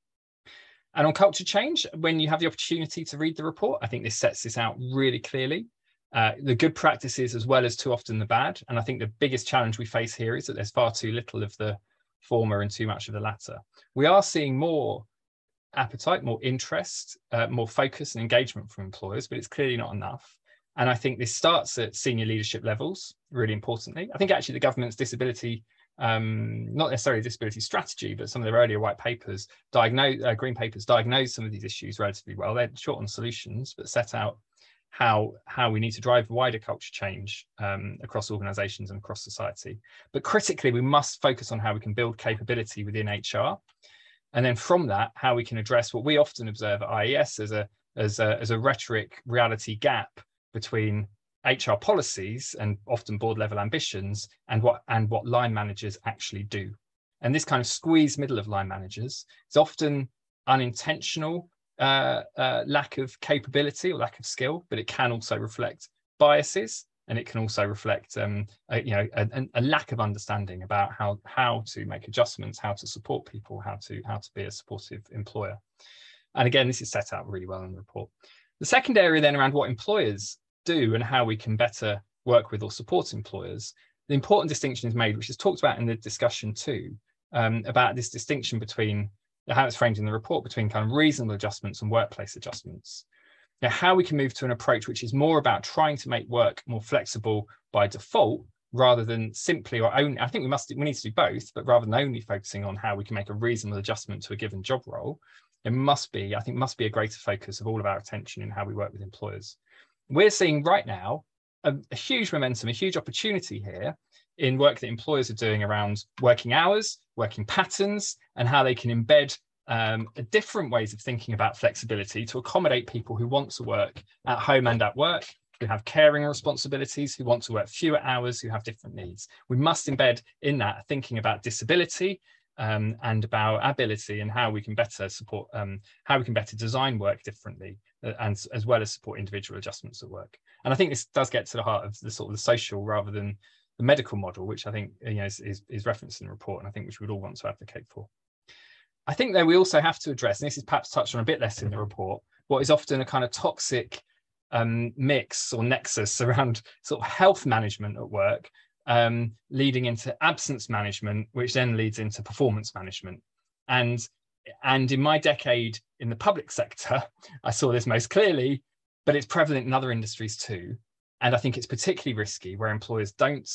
And on culture change, when you have the opportunity to read the report, I think this sets this out really clearly. Uh, the good practices as well as too often the bad. And I think the biggest challenge we face here is that there's far too little of the former and too much of the latter. We are seeing more appetite, more interest, uh, more focus and engagement from employers, but it's clearly not enough. And I think this starts at senior leadership levels, really importantly. I think actually the government's disability um, not necessarily disability strategy, but some of their earlier white papers, diagnose, uh, green papers, diagnose some of these issues relatively well. They're short on solutions, but set out how how we need to drive wider culture change um, across organisations and across society. But critically, we must focus on how we can build capability within HR, and then from that, how we can address what we often observe at IES as a as a, as a rhetoric reality gap between HR policies and often board level ambitions and what and what line managers actually do. And this kind of squeeze middle of line managers is often unintentional uh, uh, lack of capability or lack of skill, but it can also reflect biases and it can also reflect um, a, you know a, a, lack of understanding about how how to make adjustments, how to support people, how to how to be a supportive employer. And again, this is set out really well in the report. The second area then around what employers do and how we can better work with or support employers, the important distinction is made, which is talked about in the discussion too, um, about this distinction between how it's framed in the report between kind of reasonable adjustments and workplace adjustments. Now, how we can move to an approach which is more about trying to make work more flexible by default rather than simply or only, I think we must, we need to do both, but rather than only focusing on how we can make a reasonable adjustment to a given job role, it must be, I think must be a greater focus of all of our attention in how we work with employers we're seeing right now a, a, huge momentum, a huge opportunity here in work that employers are doing around working hours, working patterns, and how they can embed um, different ways of thinking about flexibility to accommodate people who want to work at home and at work, who have caring responsibilities, who want to work fewer hours, who have different needs. We must embed in that thinking about disability um, and about ability and how we can better support, um, how we can better design work differently uh, and as well as support individual adjustments at work. And I think this does get to the heart of the sort of the social rather than the medical model, which I think you know is, is, is referenced in the report, and I think which we would all want to advocate for. I think that we also have to address, and this is perhaps touched on a bit less in the report, what is often a kind of toxic um, mix or nexus around sort of health management at work, um, leading into absence management, which then leads into performance management. And and in my decade in the public sector, I saw this most clearly, but it's prevalent in other industries too. And I think it's particularly risky where employers don't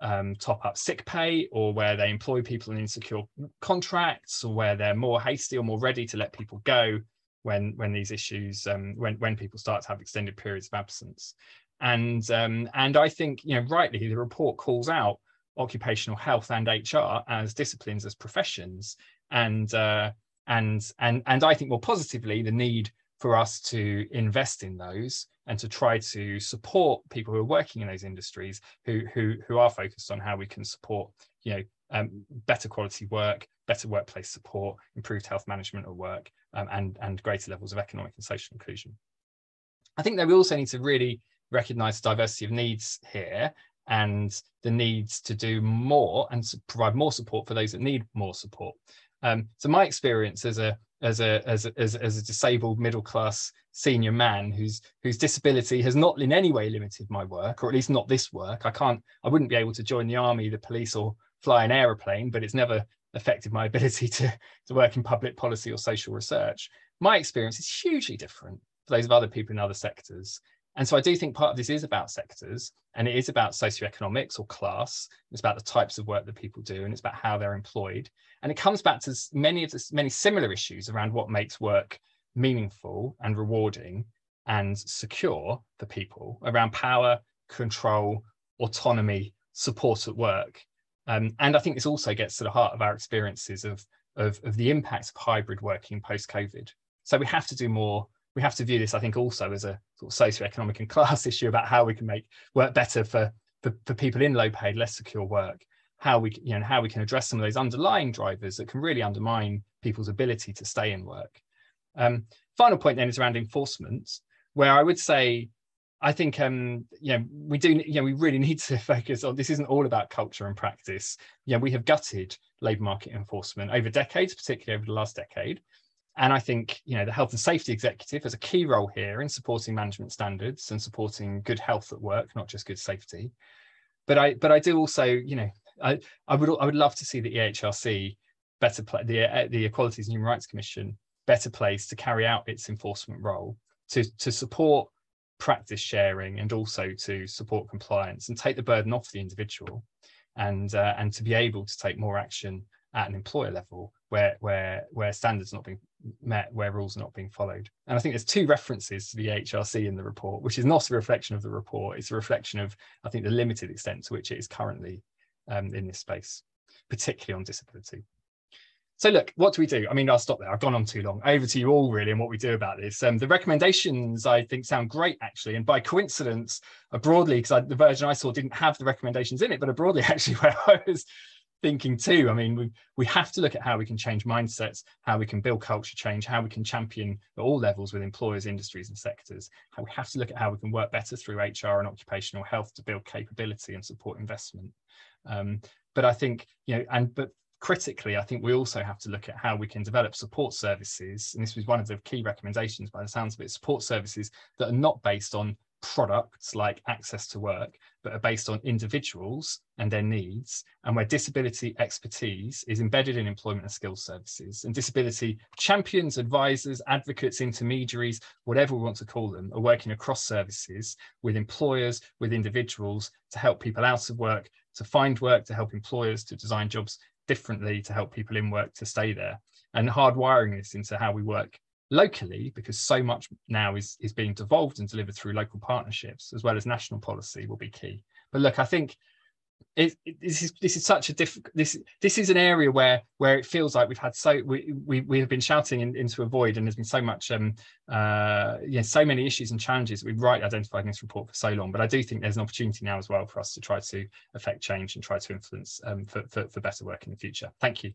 um, top up sick pay or where they employ people in insecure contracts or where they're more hasty or more ready to let people go when when these issues um, when when people start to have extended periods of absence and um, and I think you know rightly the report calls out occupational health and HR as disciplines as professions and uh, and and and I think more positively the need for us to invest in those and to try to support people who are working in those industries who who who are focused on how we can support you know um, better quality work, better workplace support, improved health management at work, um, and and greater levels of economic and social inclusion. I think that we also need to really recognise the diversity of needs here and the needs to do more and provide more support for those that need more support. Um, so my experience as a as a as a, as, as a disabled middle class senior man whose whose disability has not in any way limited my work, or at least not this work. I can't, I wouldn't be able to join the army, the police, or fly an aeroplane, but it's never affected my ability to to work in public policy or social research. My experience is hugely different for those of other people in other sectors. And so I do think part of this is about sectors and it is about socioeconomics or class. It's about the types of work that people do and it's about how they're employed. And it comes back to many of the many similar issues around what makes work meaningful and rewarding and secure for people around power, control, autonomy, support at work. Um, and I think this also gets to the heart of our experiences of, of, of the impact of hybrid working post-COVID. So we have to do more. We have to view this, I think, also as a sort of socioeconomic and class issue about how we can make work better for, for, for people in low paid, less secure work, how we, you know, how we can address some of those underlying drivers that can really undermine people's ability to stay in work. Um, final point then is around enforcement, where I would say I think um, you know we do you know we really need to focus on this isn't all about culture and practice. Yeah, we have gutted labour market enforcement over decades, particularly over the last decade. And I think you know the health and safety executive has a key role here in supporting management standards and supporting good health at work, not just good safety. But I but I do also you know I I would I would love to see the EHRC better play the uh, the Equalities and Human Rights Commission better placed to carry out its enforcement role to to support practice sharing and also to support compliance and take the burden off the individual and uh, and to be able to take more action at an employer level where where where standards are not being met where rules are not being followed and i think there's two references to the EHRC in the report which is not a reflection of the report it's a reflection of i think the limited extent to which it is currently um, in this space particularly on disability so look, what do we do? I mean, I'll stop there. I've gone on too long. Over to you all, really, and what we do about this. Um, the recommendations, I think, sound great, actually. And by coincidence, uh, broadly, because the version I saw didn't have the recommendations in it, but broadly, actually, where I was thinking too. I mean, we, we have to look at how we can change mindsets, how we can build culture change, how we can champion at all levels with employers, industries, and sectors. How we have to look at how we can work better through HR and occupational health to build capability and support investment. Um, but I think, you know, and but critically, I think we also have to look at how we can develop support services. And this was one of the key recommendations by the sounds of it, support services that are not based on products like access to work, but are based on individuals and their needs, and where disability expertise is embedded in employment and skills services. And disability champions, advisors, advocates, intermediaries, whatever we want to call them, are working across services with employers, with individuals to help people out of work, to find work, to help employers to design jobs differently to help people in work to stay there and hardwiring this into how we work locally because so much now is is being devolved and delivered through local partnerships as well as national policy will be key. But look i think it, it, this is this is such a difficult this this is an area where where it feels like we've had so we we, we have been shouting in, into a void and there's been so much um uh yeah so many issues and challenges we've rightly identified in this report for so long. But i do think there's an opportunity now as well for us to try to affect change and try to influence um for, for, for better work in the future. Thank you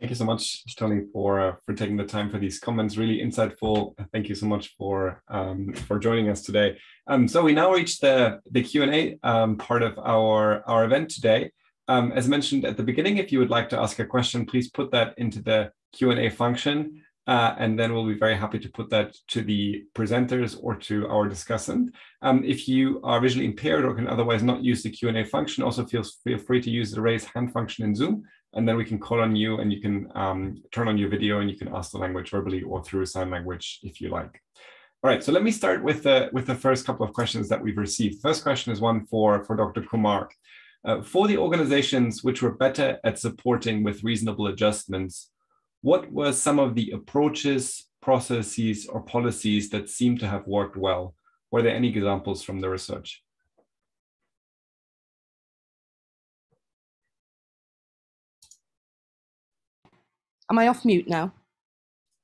Thank you so much, Tony, for uh, for taking the time for these comments. Really insightful. Thank you so much for um, for joining us today. Um, so we now reach the the Q and A um, part of our our event today. Um, as mentioned at the beginning, if you would like to ask a question, please put that into the Q and A function, uh, and then we'll be very happy to put that to the presenters or to our discussant. Um, if you are visually impaired or can otherwise not use the Q and A function, also feel feel free to use the raise hand function in Zoom and then we can call on you and you can um, turn on your video and you can ask the language verbally or through sign language if you like. All right, so let me start with the, with the first couple of questions that we've received. First question is one for, for Dr. Kumar. Uh, for the organizations which were better at supporting with reasonable adjustments, what were some of the approaches, processes, or policies that seem to have worked well? Were there any examples from the research? Am I off mute now?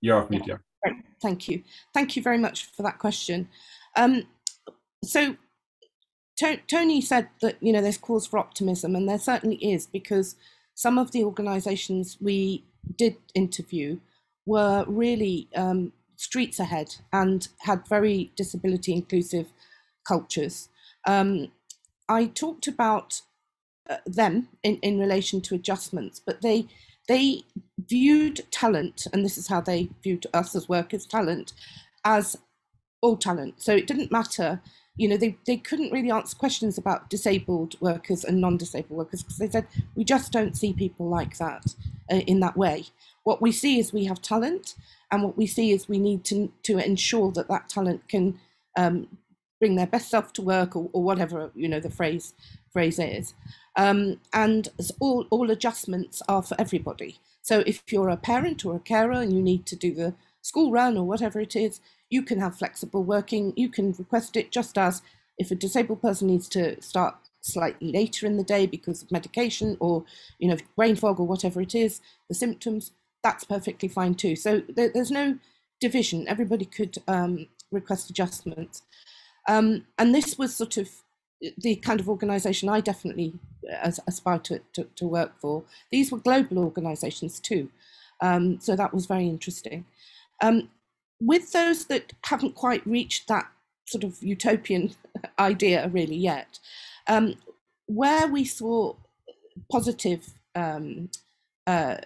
You're off mute, yeah. yeah. Thank you. Thank you very much for that question. Um, so Tony said that you know there's cause for optimism, and there certainly is because some of the organisations we did interview were really um, streets ahead and had very disability inclusive cultures. Um, I talked about uh, them in, in relation to adjustments, but they they viewed talent, and this is how they viewed us as workers' talent, as all talent. So it didn't matter, you know, they, they couldn't really answer questions about disabled workers and non disabled workers because they said, we just don't see people like that uh, in that way. What we see is we have talent, and what we see is we need to, to ensure that that talent can um, bring their best self to work or, or whatever, you know, the phrase phrase is. Um, and all, all adjustments are for everybody. So if you're a parent or a carer and you need to do the school run or whatever it is, you can have flexible working. You can request it just as if a disabled person needs to start slightly later in the day because of medication or you know brain fog or whatever it is, the symptoms, that's perfectly fine too. So there, there's no division. Everybody could um, request adjustments. Um, and this was sort of the kind of organisation I definitely uh, aspire to, to, to, work for. These were global organisations too. Um, so that was very interesting. Um, with those that haven't quite reached that sort of utopian idea really yet, um, where we saw positive um, uh,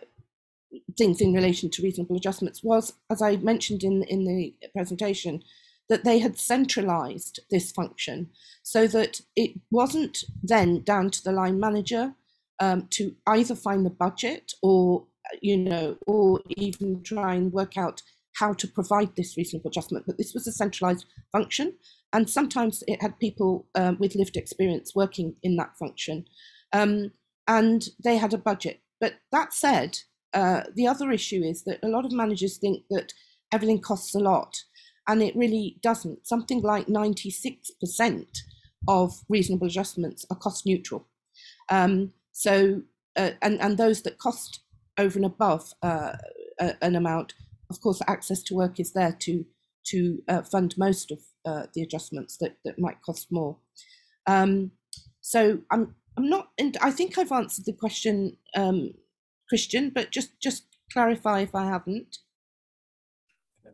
things in relation to reasonable adjustments was, as I mentioned in, in the presentation, that they had centralized this function so that it wasn't then down to the line manager um, to either find the budget or, you know, or even try and work out how to provide this reasonable adjustment. But this was a centralized function. And sometimes it had people um, with lived experience working in that function. Um, and they had a budget. But that said, uh, the other issue is that a lot of managers think that everything costs a lot and it really doesn't. Something like 96% of reasonable adjustments are cost neutral. Um, so, uh, and, and those that cost over and above uh, an amount, of course, access to work is there to, to uh, fund most of uh, the adjustments that, that might cost more. Um, so I'm, I'm not, and I think I've answered the question, um, Christian, but just, just clarify if I haven't.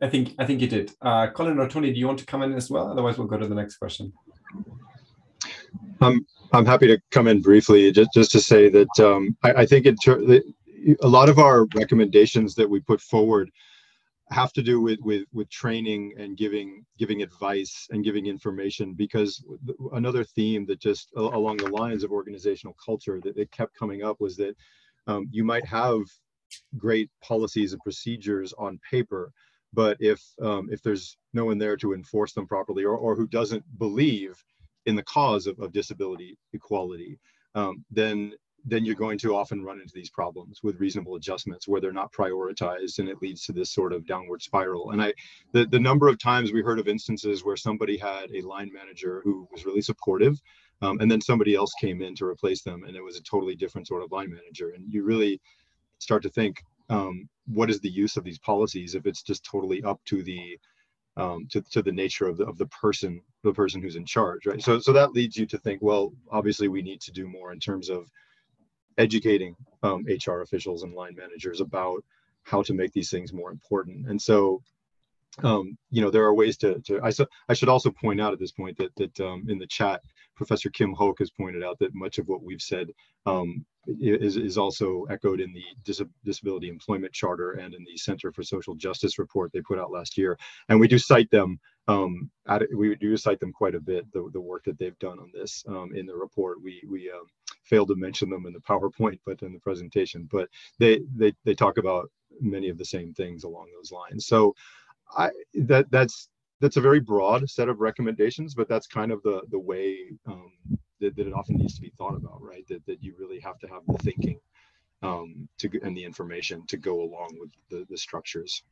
I think I think you did. Uh, Colin or Tony, do you want to come in as well? Otherwise, we'll go to the next question. I'm I'm happy to come in briefly, just just to say that um, I, I, think a lot of our recommendations that we put forward have to do with with with training and giving giving advice and giving information because another theme that just along the lines of organizational culture that it kept coming up was that um, you might have great policies and procedures on paper but if um, if there's no one there to enforce them properly or, or who doesn't believe in the cause of, of disability equality um, then then you're going to often run into these problems with reasonable adjustments where they're not prioritized and it leads to this sort of downward spiral. And i the, the number of times we heard of instances where somebody had a line manager who was really supportive um, and then somebody else came in to replace them and it was a totally different sort of line manager. And you really start to think um, what is the use of these policies if it's just totally up to the um, to, to the nature of the, of the person the person who's in charge right? So so that leads you to think well obviously we need to do more in terms of educating um, hr officials and line managers about how to make these things more important. And so um, you know there are ways to, to I, so, I should also point out at this point that that um, in the chat professor Kim Hoque has pointed out that much of what we've said um, is, is also echoed in the Dis Disability Employment Charter and in the Center for Social Justice report they put out last year. And we do cite them, um, at, we do cite them quite a bit, the, the work that they've done on this um, in the report. We, we um, failed to mention them in the PowerPoint, but in the presentation, but they, they, they talk about many of the same things along those lines. So I, that, that's, that's a very broad set of recommendations, but that's kind of the, the way um, that, that it often needs to be thought about, right? That, that you really have to have the thinking um, to and the information to go along with the, the structures.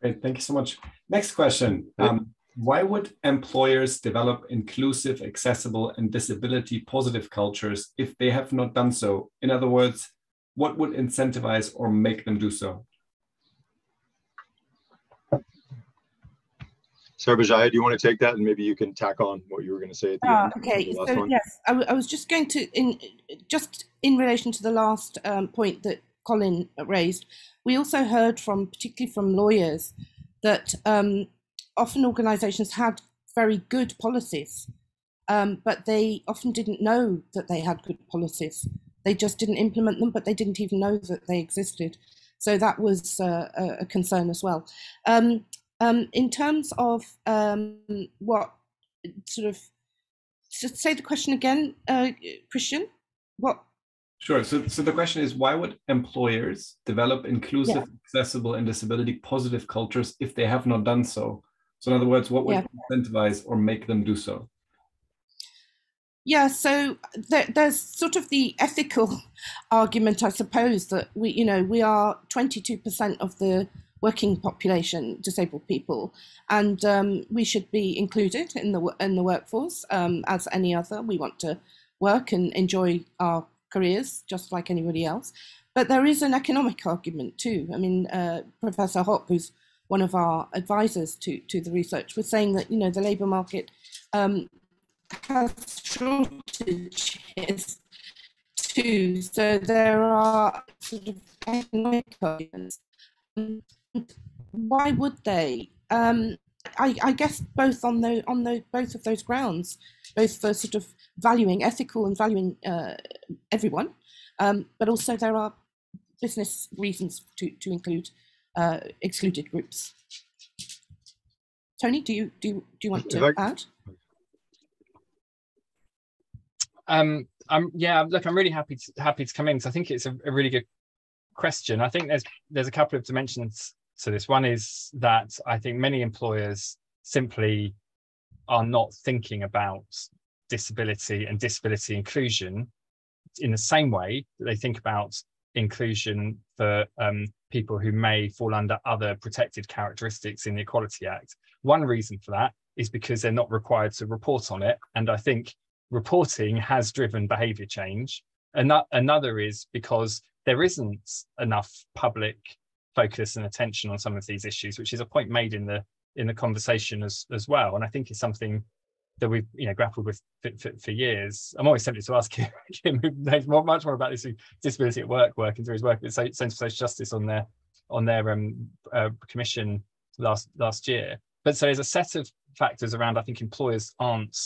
Great, thank you so much. Next question. Um, why would employers develop inclusive, accessible, and disability positive cultures if they have not done so? In other words, what would incentivize or make them do so? Sarabajaya, do you want to take that and maybe you can tack on what you were going to say at the uh, end? Okay, so yes, I, I, was just going to, in just in relation to the last um, point that Colin raised, we also heard from, particularly from lawyers, that um, often organisations had very good policies, um, but they often didn't know that they had good policies. They just didn't implement them, but they didn't even know that they existed. So that was uh, a concern as well. Um, um, in terms of um, what sort of, say the question again, uh, Christian, what? Sure. So, so the question is, why would employers develop inclusive, yeah. accessible, and disability positive cultures if they have not done so? So, in other words, what would yeah. incentivize or make them do so? Yeah, so there, there's sort of the ethical argument, I suppose, that we, you know, we are 22% of the working population, disabled people, and um, we should be included in the in the workforce um, as any other. We want to work and enjoy our careers just like anybody else. But there is an economic argument too. I mean, uh, Professor Hoque, who's one of our advisors to, to the research, was saying that you know the labour market um, has shortages too. So there are sort of economic arguments. Why would they? Um, I, I, guess both on the on the both of those grounds, both for sort of valuing ethical and valuing uh, everyone, um, but also there are business reasons to to include uh, excluded groups. Tony, do you do you, do you want to I, add? Um, I'm yeah. Look, I'm really happy to happy to come in. So I think it's a, a really good question. I think there's there's a couple of dimensions to this. One is that I think many employers simply are not thinking about disability and disability inclusion in the same way that they think about inclusion for um, people who may fall under other protected characteristics in the Equality Act. One reason for that is because they're not required to report on it. And I think reporting has driven behavior change. And another is because there isn't enough public focus and attention on some of these issues, which is a point made in the in the conversation as as well. And I think it's something that we've you know grappled with for, for, for years. I'm always tempted to ask Kim, Kim who knows more, much more about this disability at work, working through his work at Centre for Social Justice on their on their um, uh, commission last last year. But so there's a set of factors around. I think employers aren't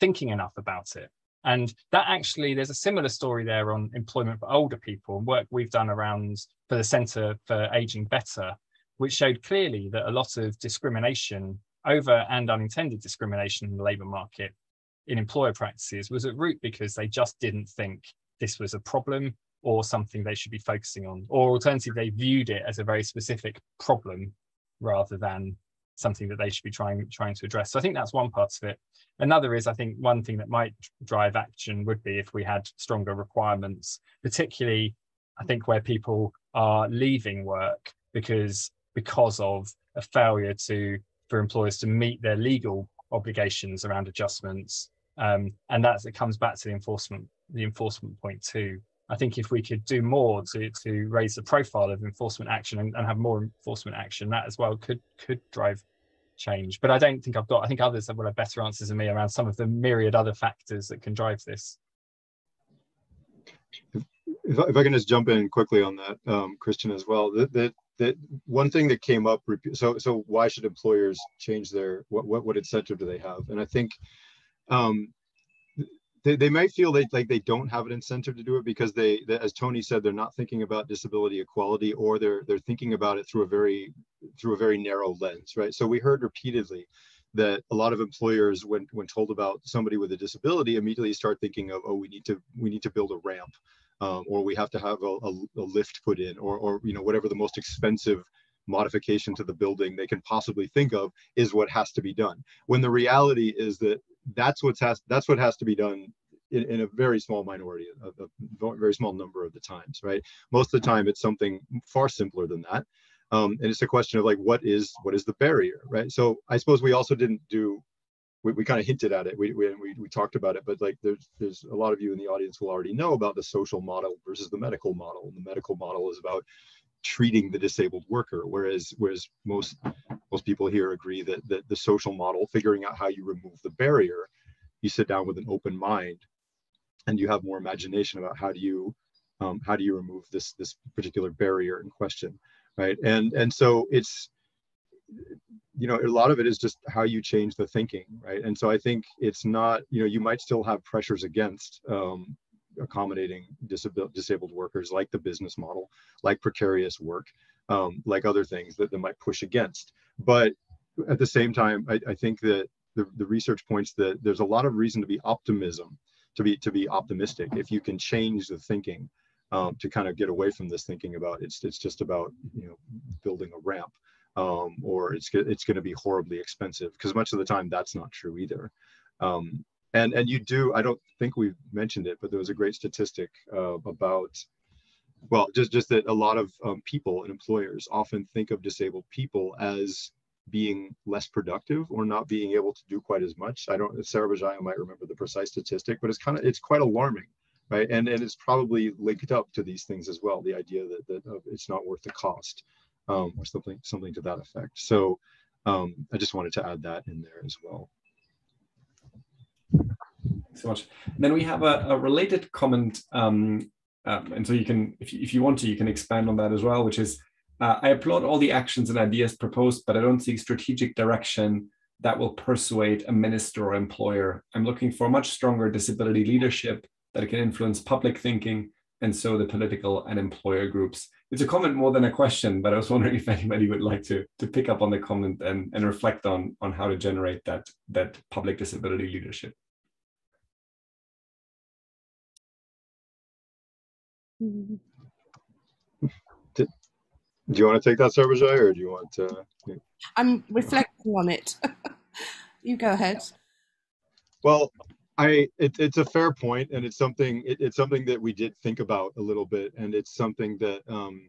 thinking enough about it. And that actually, there's a similar story there on employment for older people and work we've done around for the Centre for Ageing Better, which showed clearly that a lot of discrimination over and unintended discrimination in the labour market in employer practices was at root because they just didn't think this was a problem or something they should be focusing on, or alternatively, they viewed it as a very specific problem rather than something that they should be trying trying to address. So I think that's one part of it. Another is I think one thing that might drive action would be if we had stronger requirements, particularly I think where people are leaving work because because of a failure to for employers to meet their legal obligations around adjustments. Um, and that it comes back to the enforcement the enforcement point too. I think if we could do more to to raise the profile of enforcement action and, and have more enforcement action, that as well could could drive change. But I don't think I've got. I think others have will have better answers than me around some of the myriad other factors that can drive this. If, if I can just jump in quickly on that, um, Christian, as well. That, that that one thing that came up. So so why should employers change their what what what incentive do they have? And I think um, they, they might feel they, like they don't have an incentive to do it because they, they, as tony said they're not thinking about disability equality or they're they're thinking about it through a very through a very narrow lens right? So we heard repeatedly that a lot of employers when when told about somebody with a disability immediately start thinking of oh we need to we need to build a ramp um, or we have to have a, a, a lift put in or or you know whatever the most expensive modification to the building they can possibly think of is what has to be done. When the reality is that that's what's has that's what has to be done in, in a very small minority of a very small number of the times right? Most of the time it's something far simpler than that. Um, and it's a question of like what is what is the barrier right? So i suppose we also didn't do we, we kind of hinted at it. We, we, we, talked about it but like there's there's a lot of you in the audience will already know about the social model versus the medical model. And the medical model is about treating the disabled worker whereas whereas most most people here agree that, that the social model figuring out how you remove the barrier you sit down with an open mind and you have more imagination about how do you um, how do you remove this this particular barrier in question right? And and so it's you know a lot of it is just how you change the thinking right? And so i think it's not you know you might still have pressures against um, accommodating disabled, disabled workers like the business model, like precarious work, um, like other things that, that might push against. But at the same time, I, I think that the, the research points that there's a lot of reason to be optimism, to be to be optimistic if you can change the thinking um, to kind of get away from this thinking about it's it's just about you know building a ramp um, or it's it's going to be horribly expensive because much of the time that's not true either. Um, and and you do i don't think we've mentioned it but there was a great statistic uh, about well, just just that a lot of um, people and employers often think of disabled people as being less productive or not being able to do quite as much. I don't, Sarabajaya might remember the precise statistic, but it's kind of, it's quite alarming, right? And, and it's probably linked up to these things as well. The idea that, that uh, it's not worth the cost um, or something, something to that effect. So um, I just wanted to add that in there as well. So much. And Then we have a, a related comment um, um, and so you can, if you, if you want to, you can expand on that as well, which is uh, I applaud all the actions and ideas proposed, but I don't see strategic direction that will persuade a minister or employer. I'm looking for much stronger disability leadership that can influence public thinking and so the political and employer groups. It's a comment more than a question, but I was wondering if anybody would like to, to pick up on the comment and, and reflect on, on how to generate that, that public disability leadership. Do, do you want to take that, Sarabajaya, or do you want to? I'm reflecting on it. you go ahead. Well, I it, it's a fair point, and it's something it, it's something that we did think about a little bit, and it's something that um,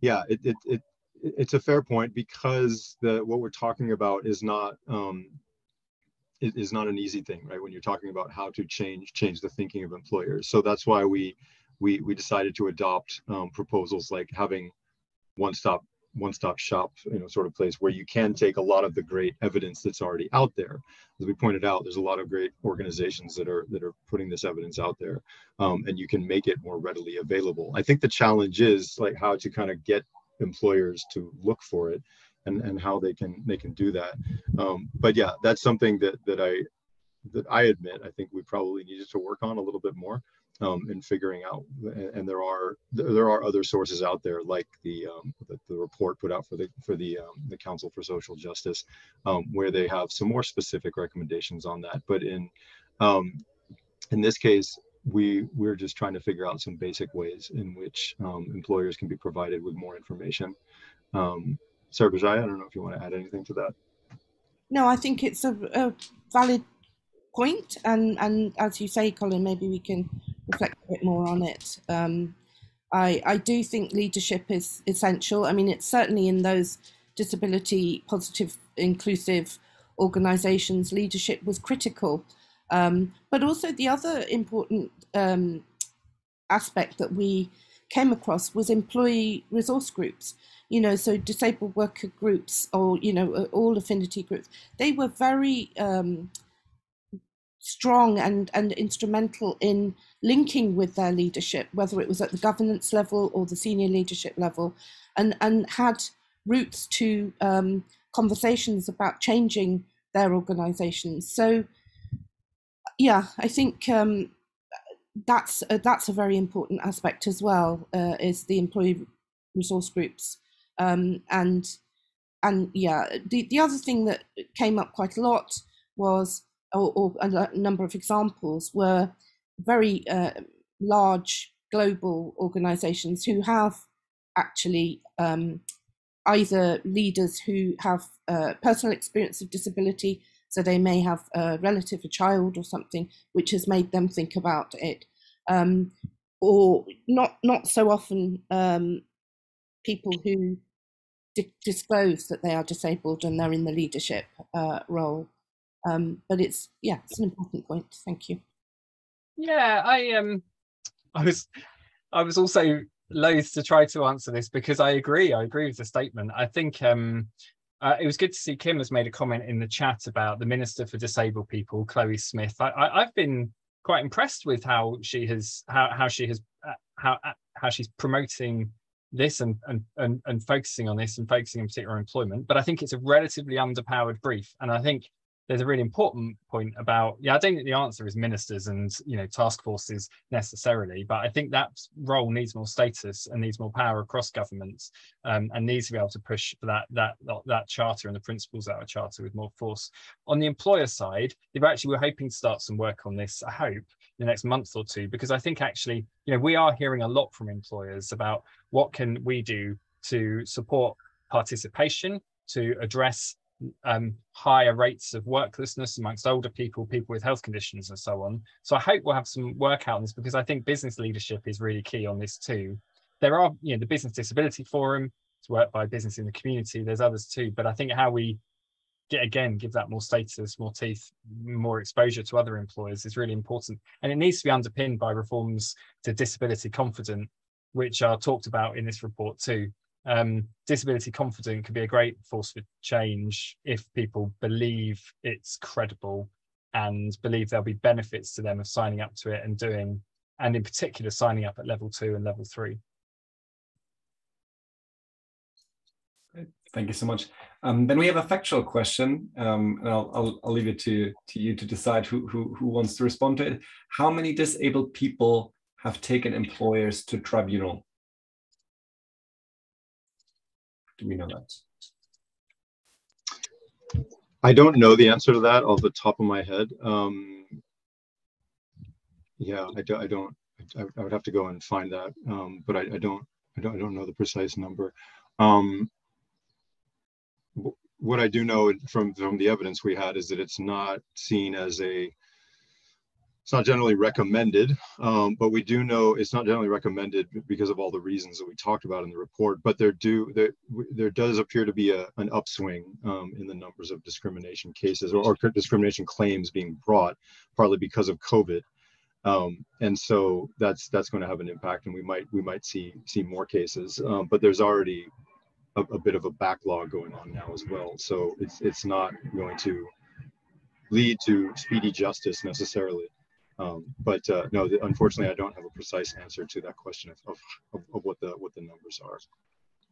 yeah, it, it it it's a fair point because the what we're talking about is not um, is not an easy thing, right? When you're talking about how to change change the thinking of employers, so that's why we we we decided to adopt um, proposals like having one stop one stop shop, you know, sort of place where you can take a lot of the great evidence that's already out there. As we pointed out, there's a lot of great organizations that are that are putting this evidence out there, um, and you can make it more readily available. I think the challenge is like how to kind of get employers to look for it and and how they can they can do that. Um, but yeah, that's something that that I that I admit I think we probably needed to work on a little bit more um, in figuring out. And, there are there are other sources out there like the um, the, the, report put out for the for the um, the Council for Social Justice, um, where they have some more specific recommendations on that. But in um, in this case, we we're just trying to figure out some basic ways in which um, employers can be provided with more information. Um, Sarabajaya, I don't know if you want to add anything to that. No, I think it's a, a valid point, and and as you say, Colin, maybe we can reflect a bit more on it. Um, I I do think leadership is essential. I mean, it's certainly in those disability positive, inclusive organisations, leadership was critical. Um, but also the other important um, aspect that we came across was employee resource groups you know, so disabled worker groups or, you know, uh, all affinity groups, they were very um, strong and, and instrumental in linking with their leadership, whether it was at the governance level or the senior leadership level, and, and had routes to um, conversations about changing their organizations. So, yeah, I think um, that's a, that's a very important aspect as well. Uh, is the employee resource groups um, and and yeah, the, the other thing that came up quite a lot was, or, or a number of examples were very uh, large global organizations who have actually um, either leaders who have uh, personal experience of disability, so they may have a relative, a child or something, which has made them think about it, um, or not not so often um, people who di- disclose that they are disabled and they're in the leadership uh, role. Um, but it's yeah, it's an important point. Thank you. Yeah, I um, I was, I was also loath to try to answer this because I agree. I agree with the statement. I think um, uh, it was good to see Kim has made a comment in the chat about the Minister for Disabled People, Chloe Smith. I, have been quite impressed with how she has how how she has uh, how uh, how she's promoting this and, and and and focusing on this and focusing in particular on employment. But I think it's a relatively underpowered brief, and I think there's a really important point about yeah i don't think the answer is ministers and you know task forces necessarily but i think that role needs more status and needs more power across governments um, and needs to be able to push that that that charter and the principles of a charter with more force on the employer side they've actually we're hoping to start some work on this i hope the next month or two because i think actually you know we are hearing a lot from employers about what can we do to support participation to address um, higher rates of worklessness amongst older people, people with health conditions, and so on. So I hope we'll have some work out on this because I think business leadership is really key on this too. There are, you know, the Business Disability Forum, it's worked by business in the community. There's others too, but I think how we get again give that more status, more teeth, more exposure to other employers is really important, and it needs to be underpinned by reforms to disability confident, which are talked about in this report too um, disability confident can be a great force for change if people believe it's credible and believe there'll be benefits to them of signing up to it and doing, and in particular, signing up at level two and level three. Thank you so much. Um, then we have a factual question, um, and I'll, I'll, I'll, leave it to, to you to decide who, who, who wants to respond to it. How many disabled people have taken employers to tribunal? Do we know that? I don't know the answer to that off the top of my head. Um, yeah, I, do, I don't. I, I, would have to go and find that, um, but I, I, don't. I don't. I don't know the precise number. Um, what I do know from from the evidence we had is that it's not seen as a it's not generally recommended, um, but we do know it's not generally recommended because of all the reasons that we talked about in the report. But there do there, there does appear to be a, an upswing um, in the numbers of discrimination cases or, or, discrimination claims being brought, partly because of COVID. Um, and so that's that's going to have an impact, and we might we might see see more cases. Um, but there's already a, a bit of a backlog going on now as well. So it's it's not going to lead to speedy justice necessarily. Um, but uh, no, unfortunately, I don't have a precise answer to that question of, of, of what the what the numbers are.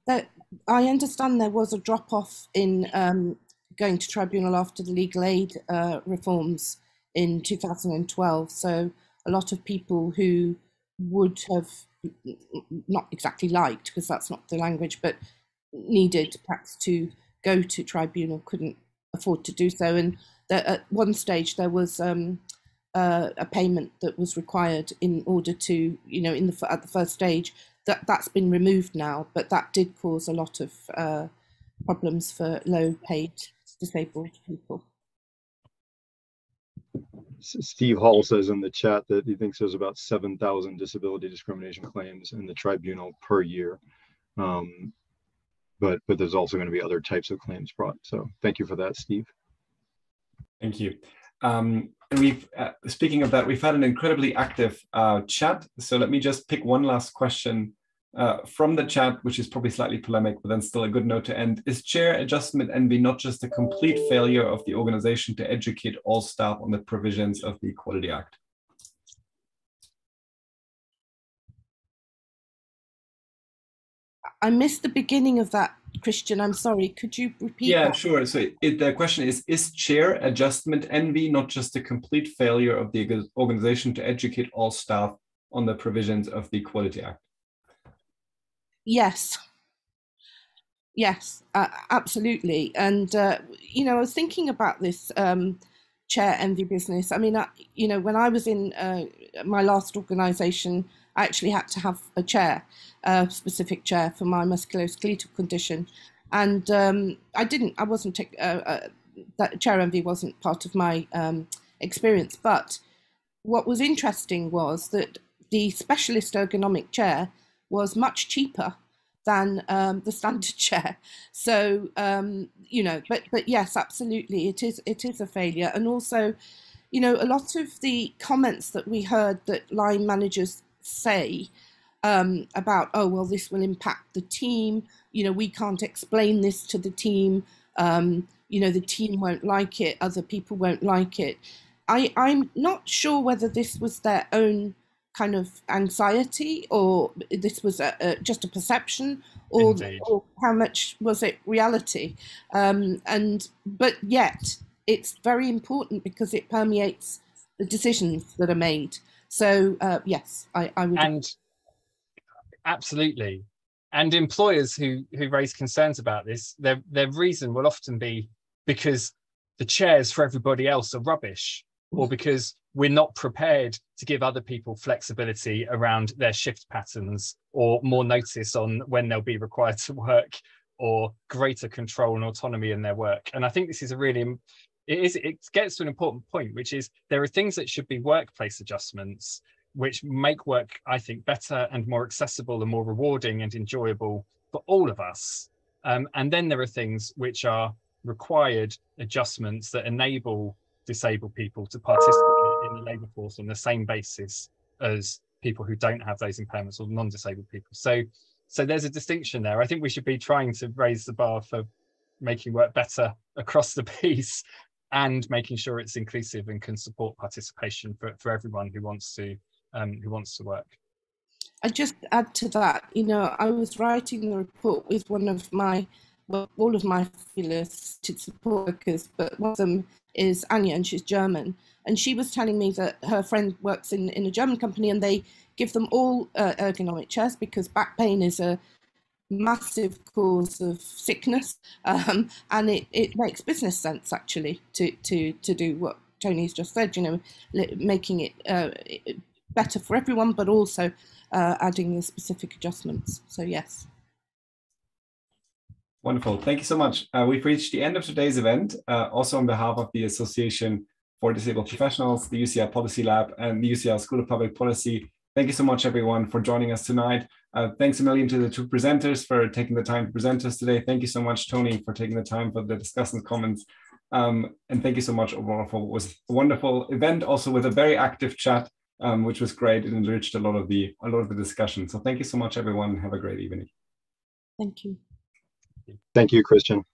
That I understand there was a drop off in um, going to tribunal after the legal aid uh, reforms in 2012. So a lot of people who would have not exactly liked, because that's not the language, but needed perhaps to go to tribunal couldn't afford to do so. And at one stage there was um, uh, a payment that was required in order to, you know, in the at the first stage. That that's been removed now, but that did cause a lot of uh, problems for low-paid disabled people. Steve Hall says in the chat that he thinks there's about 7,000 disability discrimination claims in the tribunal per year. Um, but but there's also going to be other types of claims brought. So thank you for that, Steve. Thank you. Um, and we've, uh, speaking of that, we've had an incredibly active uh, chat. So let me just pick one last question uh, from the chat, which is probably slightly polemic, but then still a good note to end. Is chair adjustment envy not just a complete failure of the organization to educate all staff on the provisions of the Equality Act? I missed the beginning of that, Christian. I'm sorry. Could you repeat? Yeah, that? sure. So it, the question is: Is chair adjustment envy not just a complete failure of the organization to educate all staff on the provisions of the Equality Act? Yes. Yes, uh, absolutely. And uh, you know, I was thinking about this um, chair envy business. I mean, I, you know, when I was in uh, my last organisation, I actually had to have a chair, a specific chair for my musculoskeletal condition. And um, I didn't, I wasn't, uh, uh, that chair envy wasn't part of my um, experience. But what was interesting was that the specialist ergonomic chair was much cheaper than um, the standard chair. So um, you know, but but yes, absolutely, it is it is a failure. And also, you know, a lot of the comments that we heard that line managers say um, about, oh, well, this will impact the team. You know, we can't explain this to the team. Um, you know, the team won't like it, other people won't like it. I, I'm not sure whether this was their own kind of anxiety or this was a, a, just a perception or, or, how much was it reality um, and but yet it's very important because it permeates the decisions that are made so uh, yes, I, I would. And absolutely, and employers who who raise concerns about this, their their reason will often be because the chairs for everybody else are rubbish, or mm. because we're not prepared to give other people flexibility around their shift patterns or more notice on when they'll be required to work or greater control and autonomy in their work. And I think this is a really it is it gets to an important point, which is there are things that should be workplace adjustments which make work, I think, better and more accessible and more rewarding and enjoyable for all of us. Um, and then there are things which are required adjustments that enable disabled people to participate in the labour force on the same basis as people who don't have those impairments or non-disabled people. So, so there's a distinction there. I think we should be trying to raise the bar for making work better across the piece and making sure it's inclusive and can support participation for, for everyone who wants to um, who wants to work. I just add to that, you know, I was writing the report with one of my, well, all of my fabulous support workers, but one of them is Anya and she's German. And she was telling me that her friend works in, in a German company and they give them all uh, ergonomic chairs because back pain is a massive cause of sickness. Um, and it, it makes business sense actually to, to, to do what Tony's just said, you know, making it uh, better for everyone, but also uh, adding the specific adjustments. So yes. Wonderful. Thank you so much. Uh, we've reached the end of today's event. Uh, also on behalf of the Association for Disabled Professionals, the UCL Policy Lab, and the UCL School of Public Policy, thank you so much, everyone, for joining us tonight. Uh, thanks a million to the two presenters for taking the time to present us today. Thank you so much, Tony, for taking the time for the discussion comments. Um, and thank you so much overall for what was a wonderful event, also with a very active chat um, which was great and enriched a lot of the a lot of the discussion. So thank you so much, everyone. Have a great evening. Thank you. Thank you, Christian.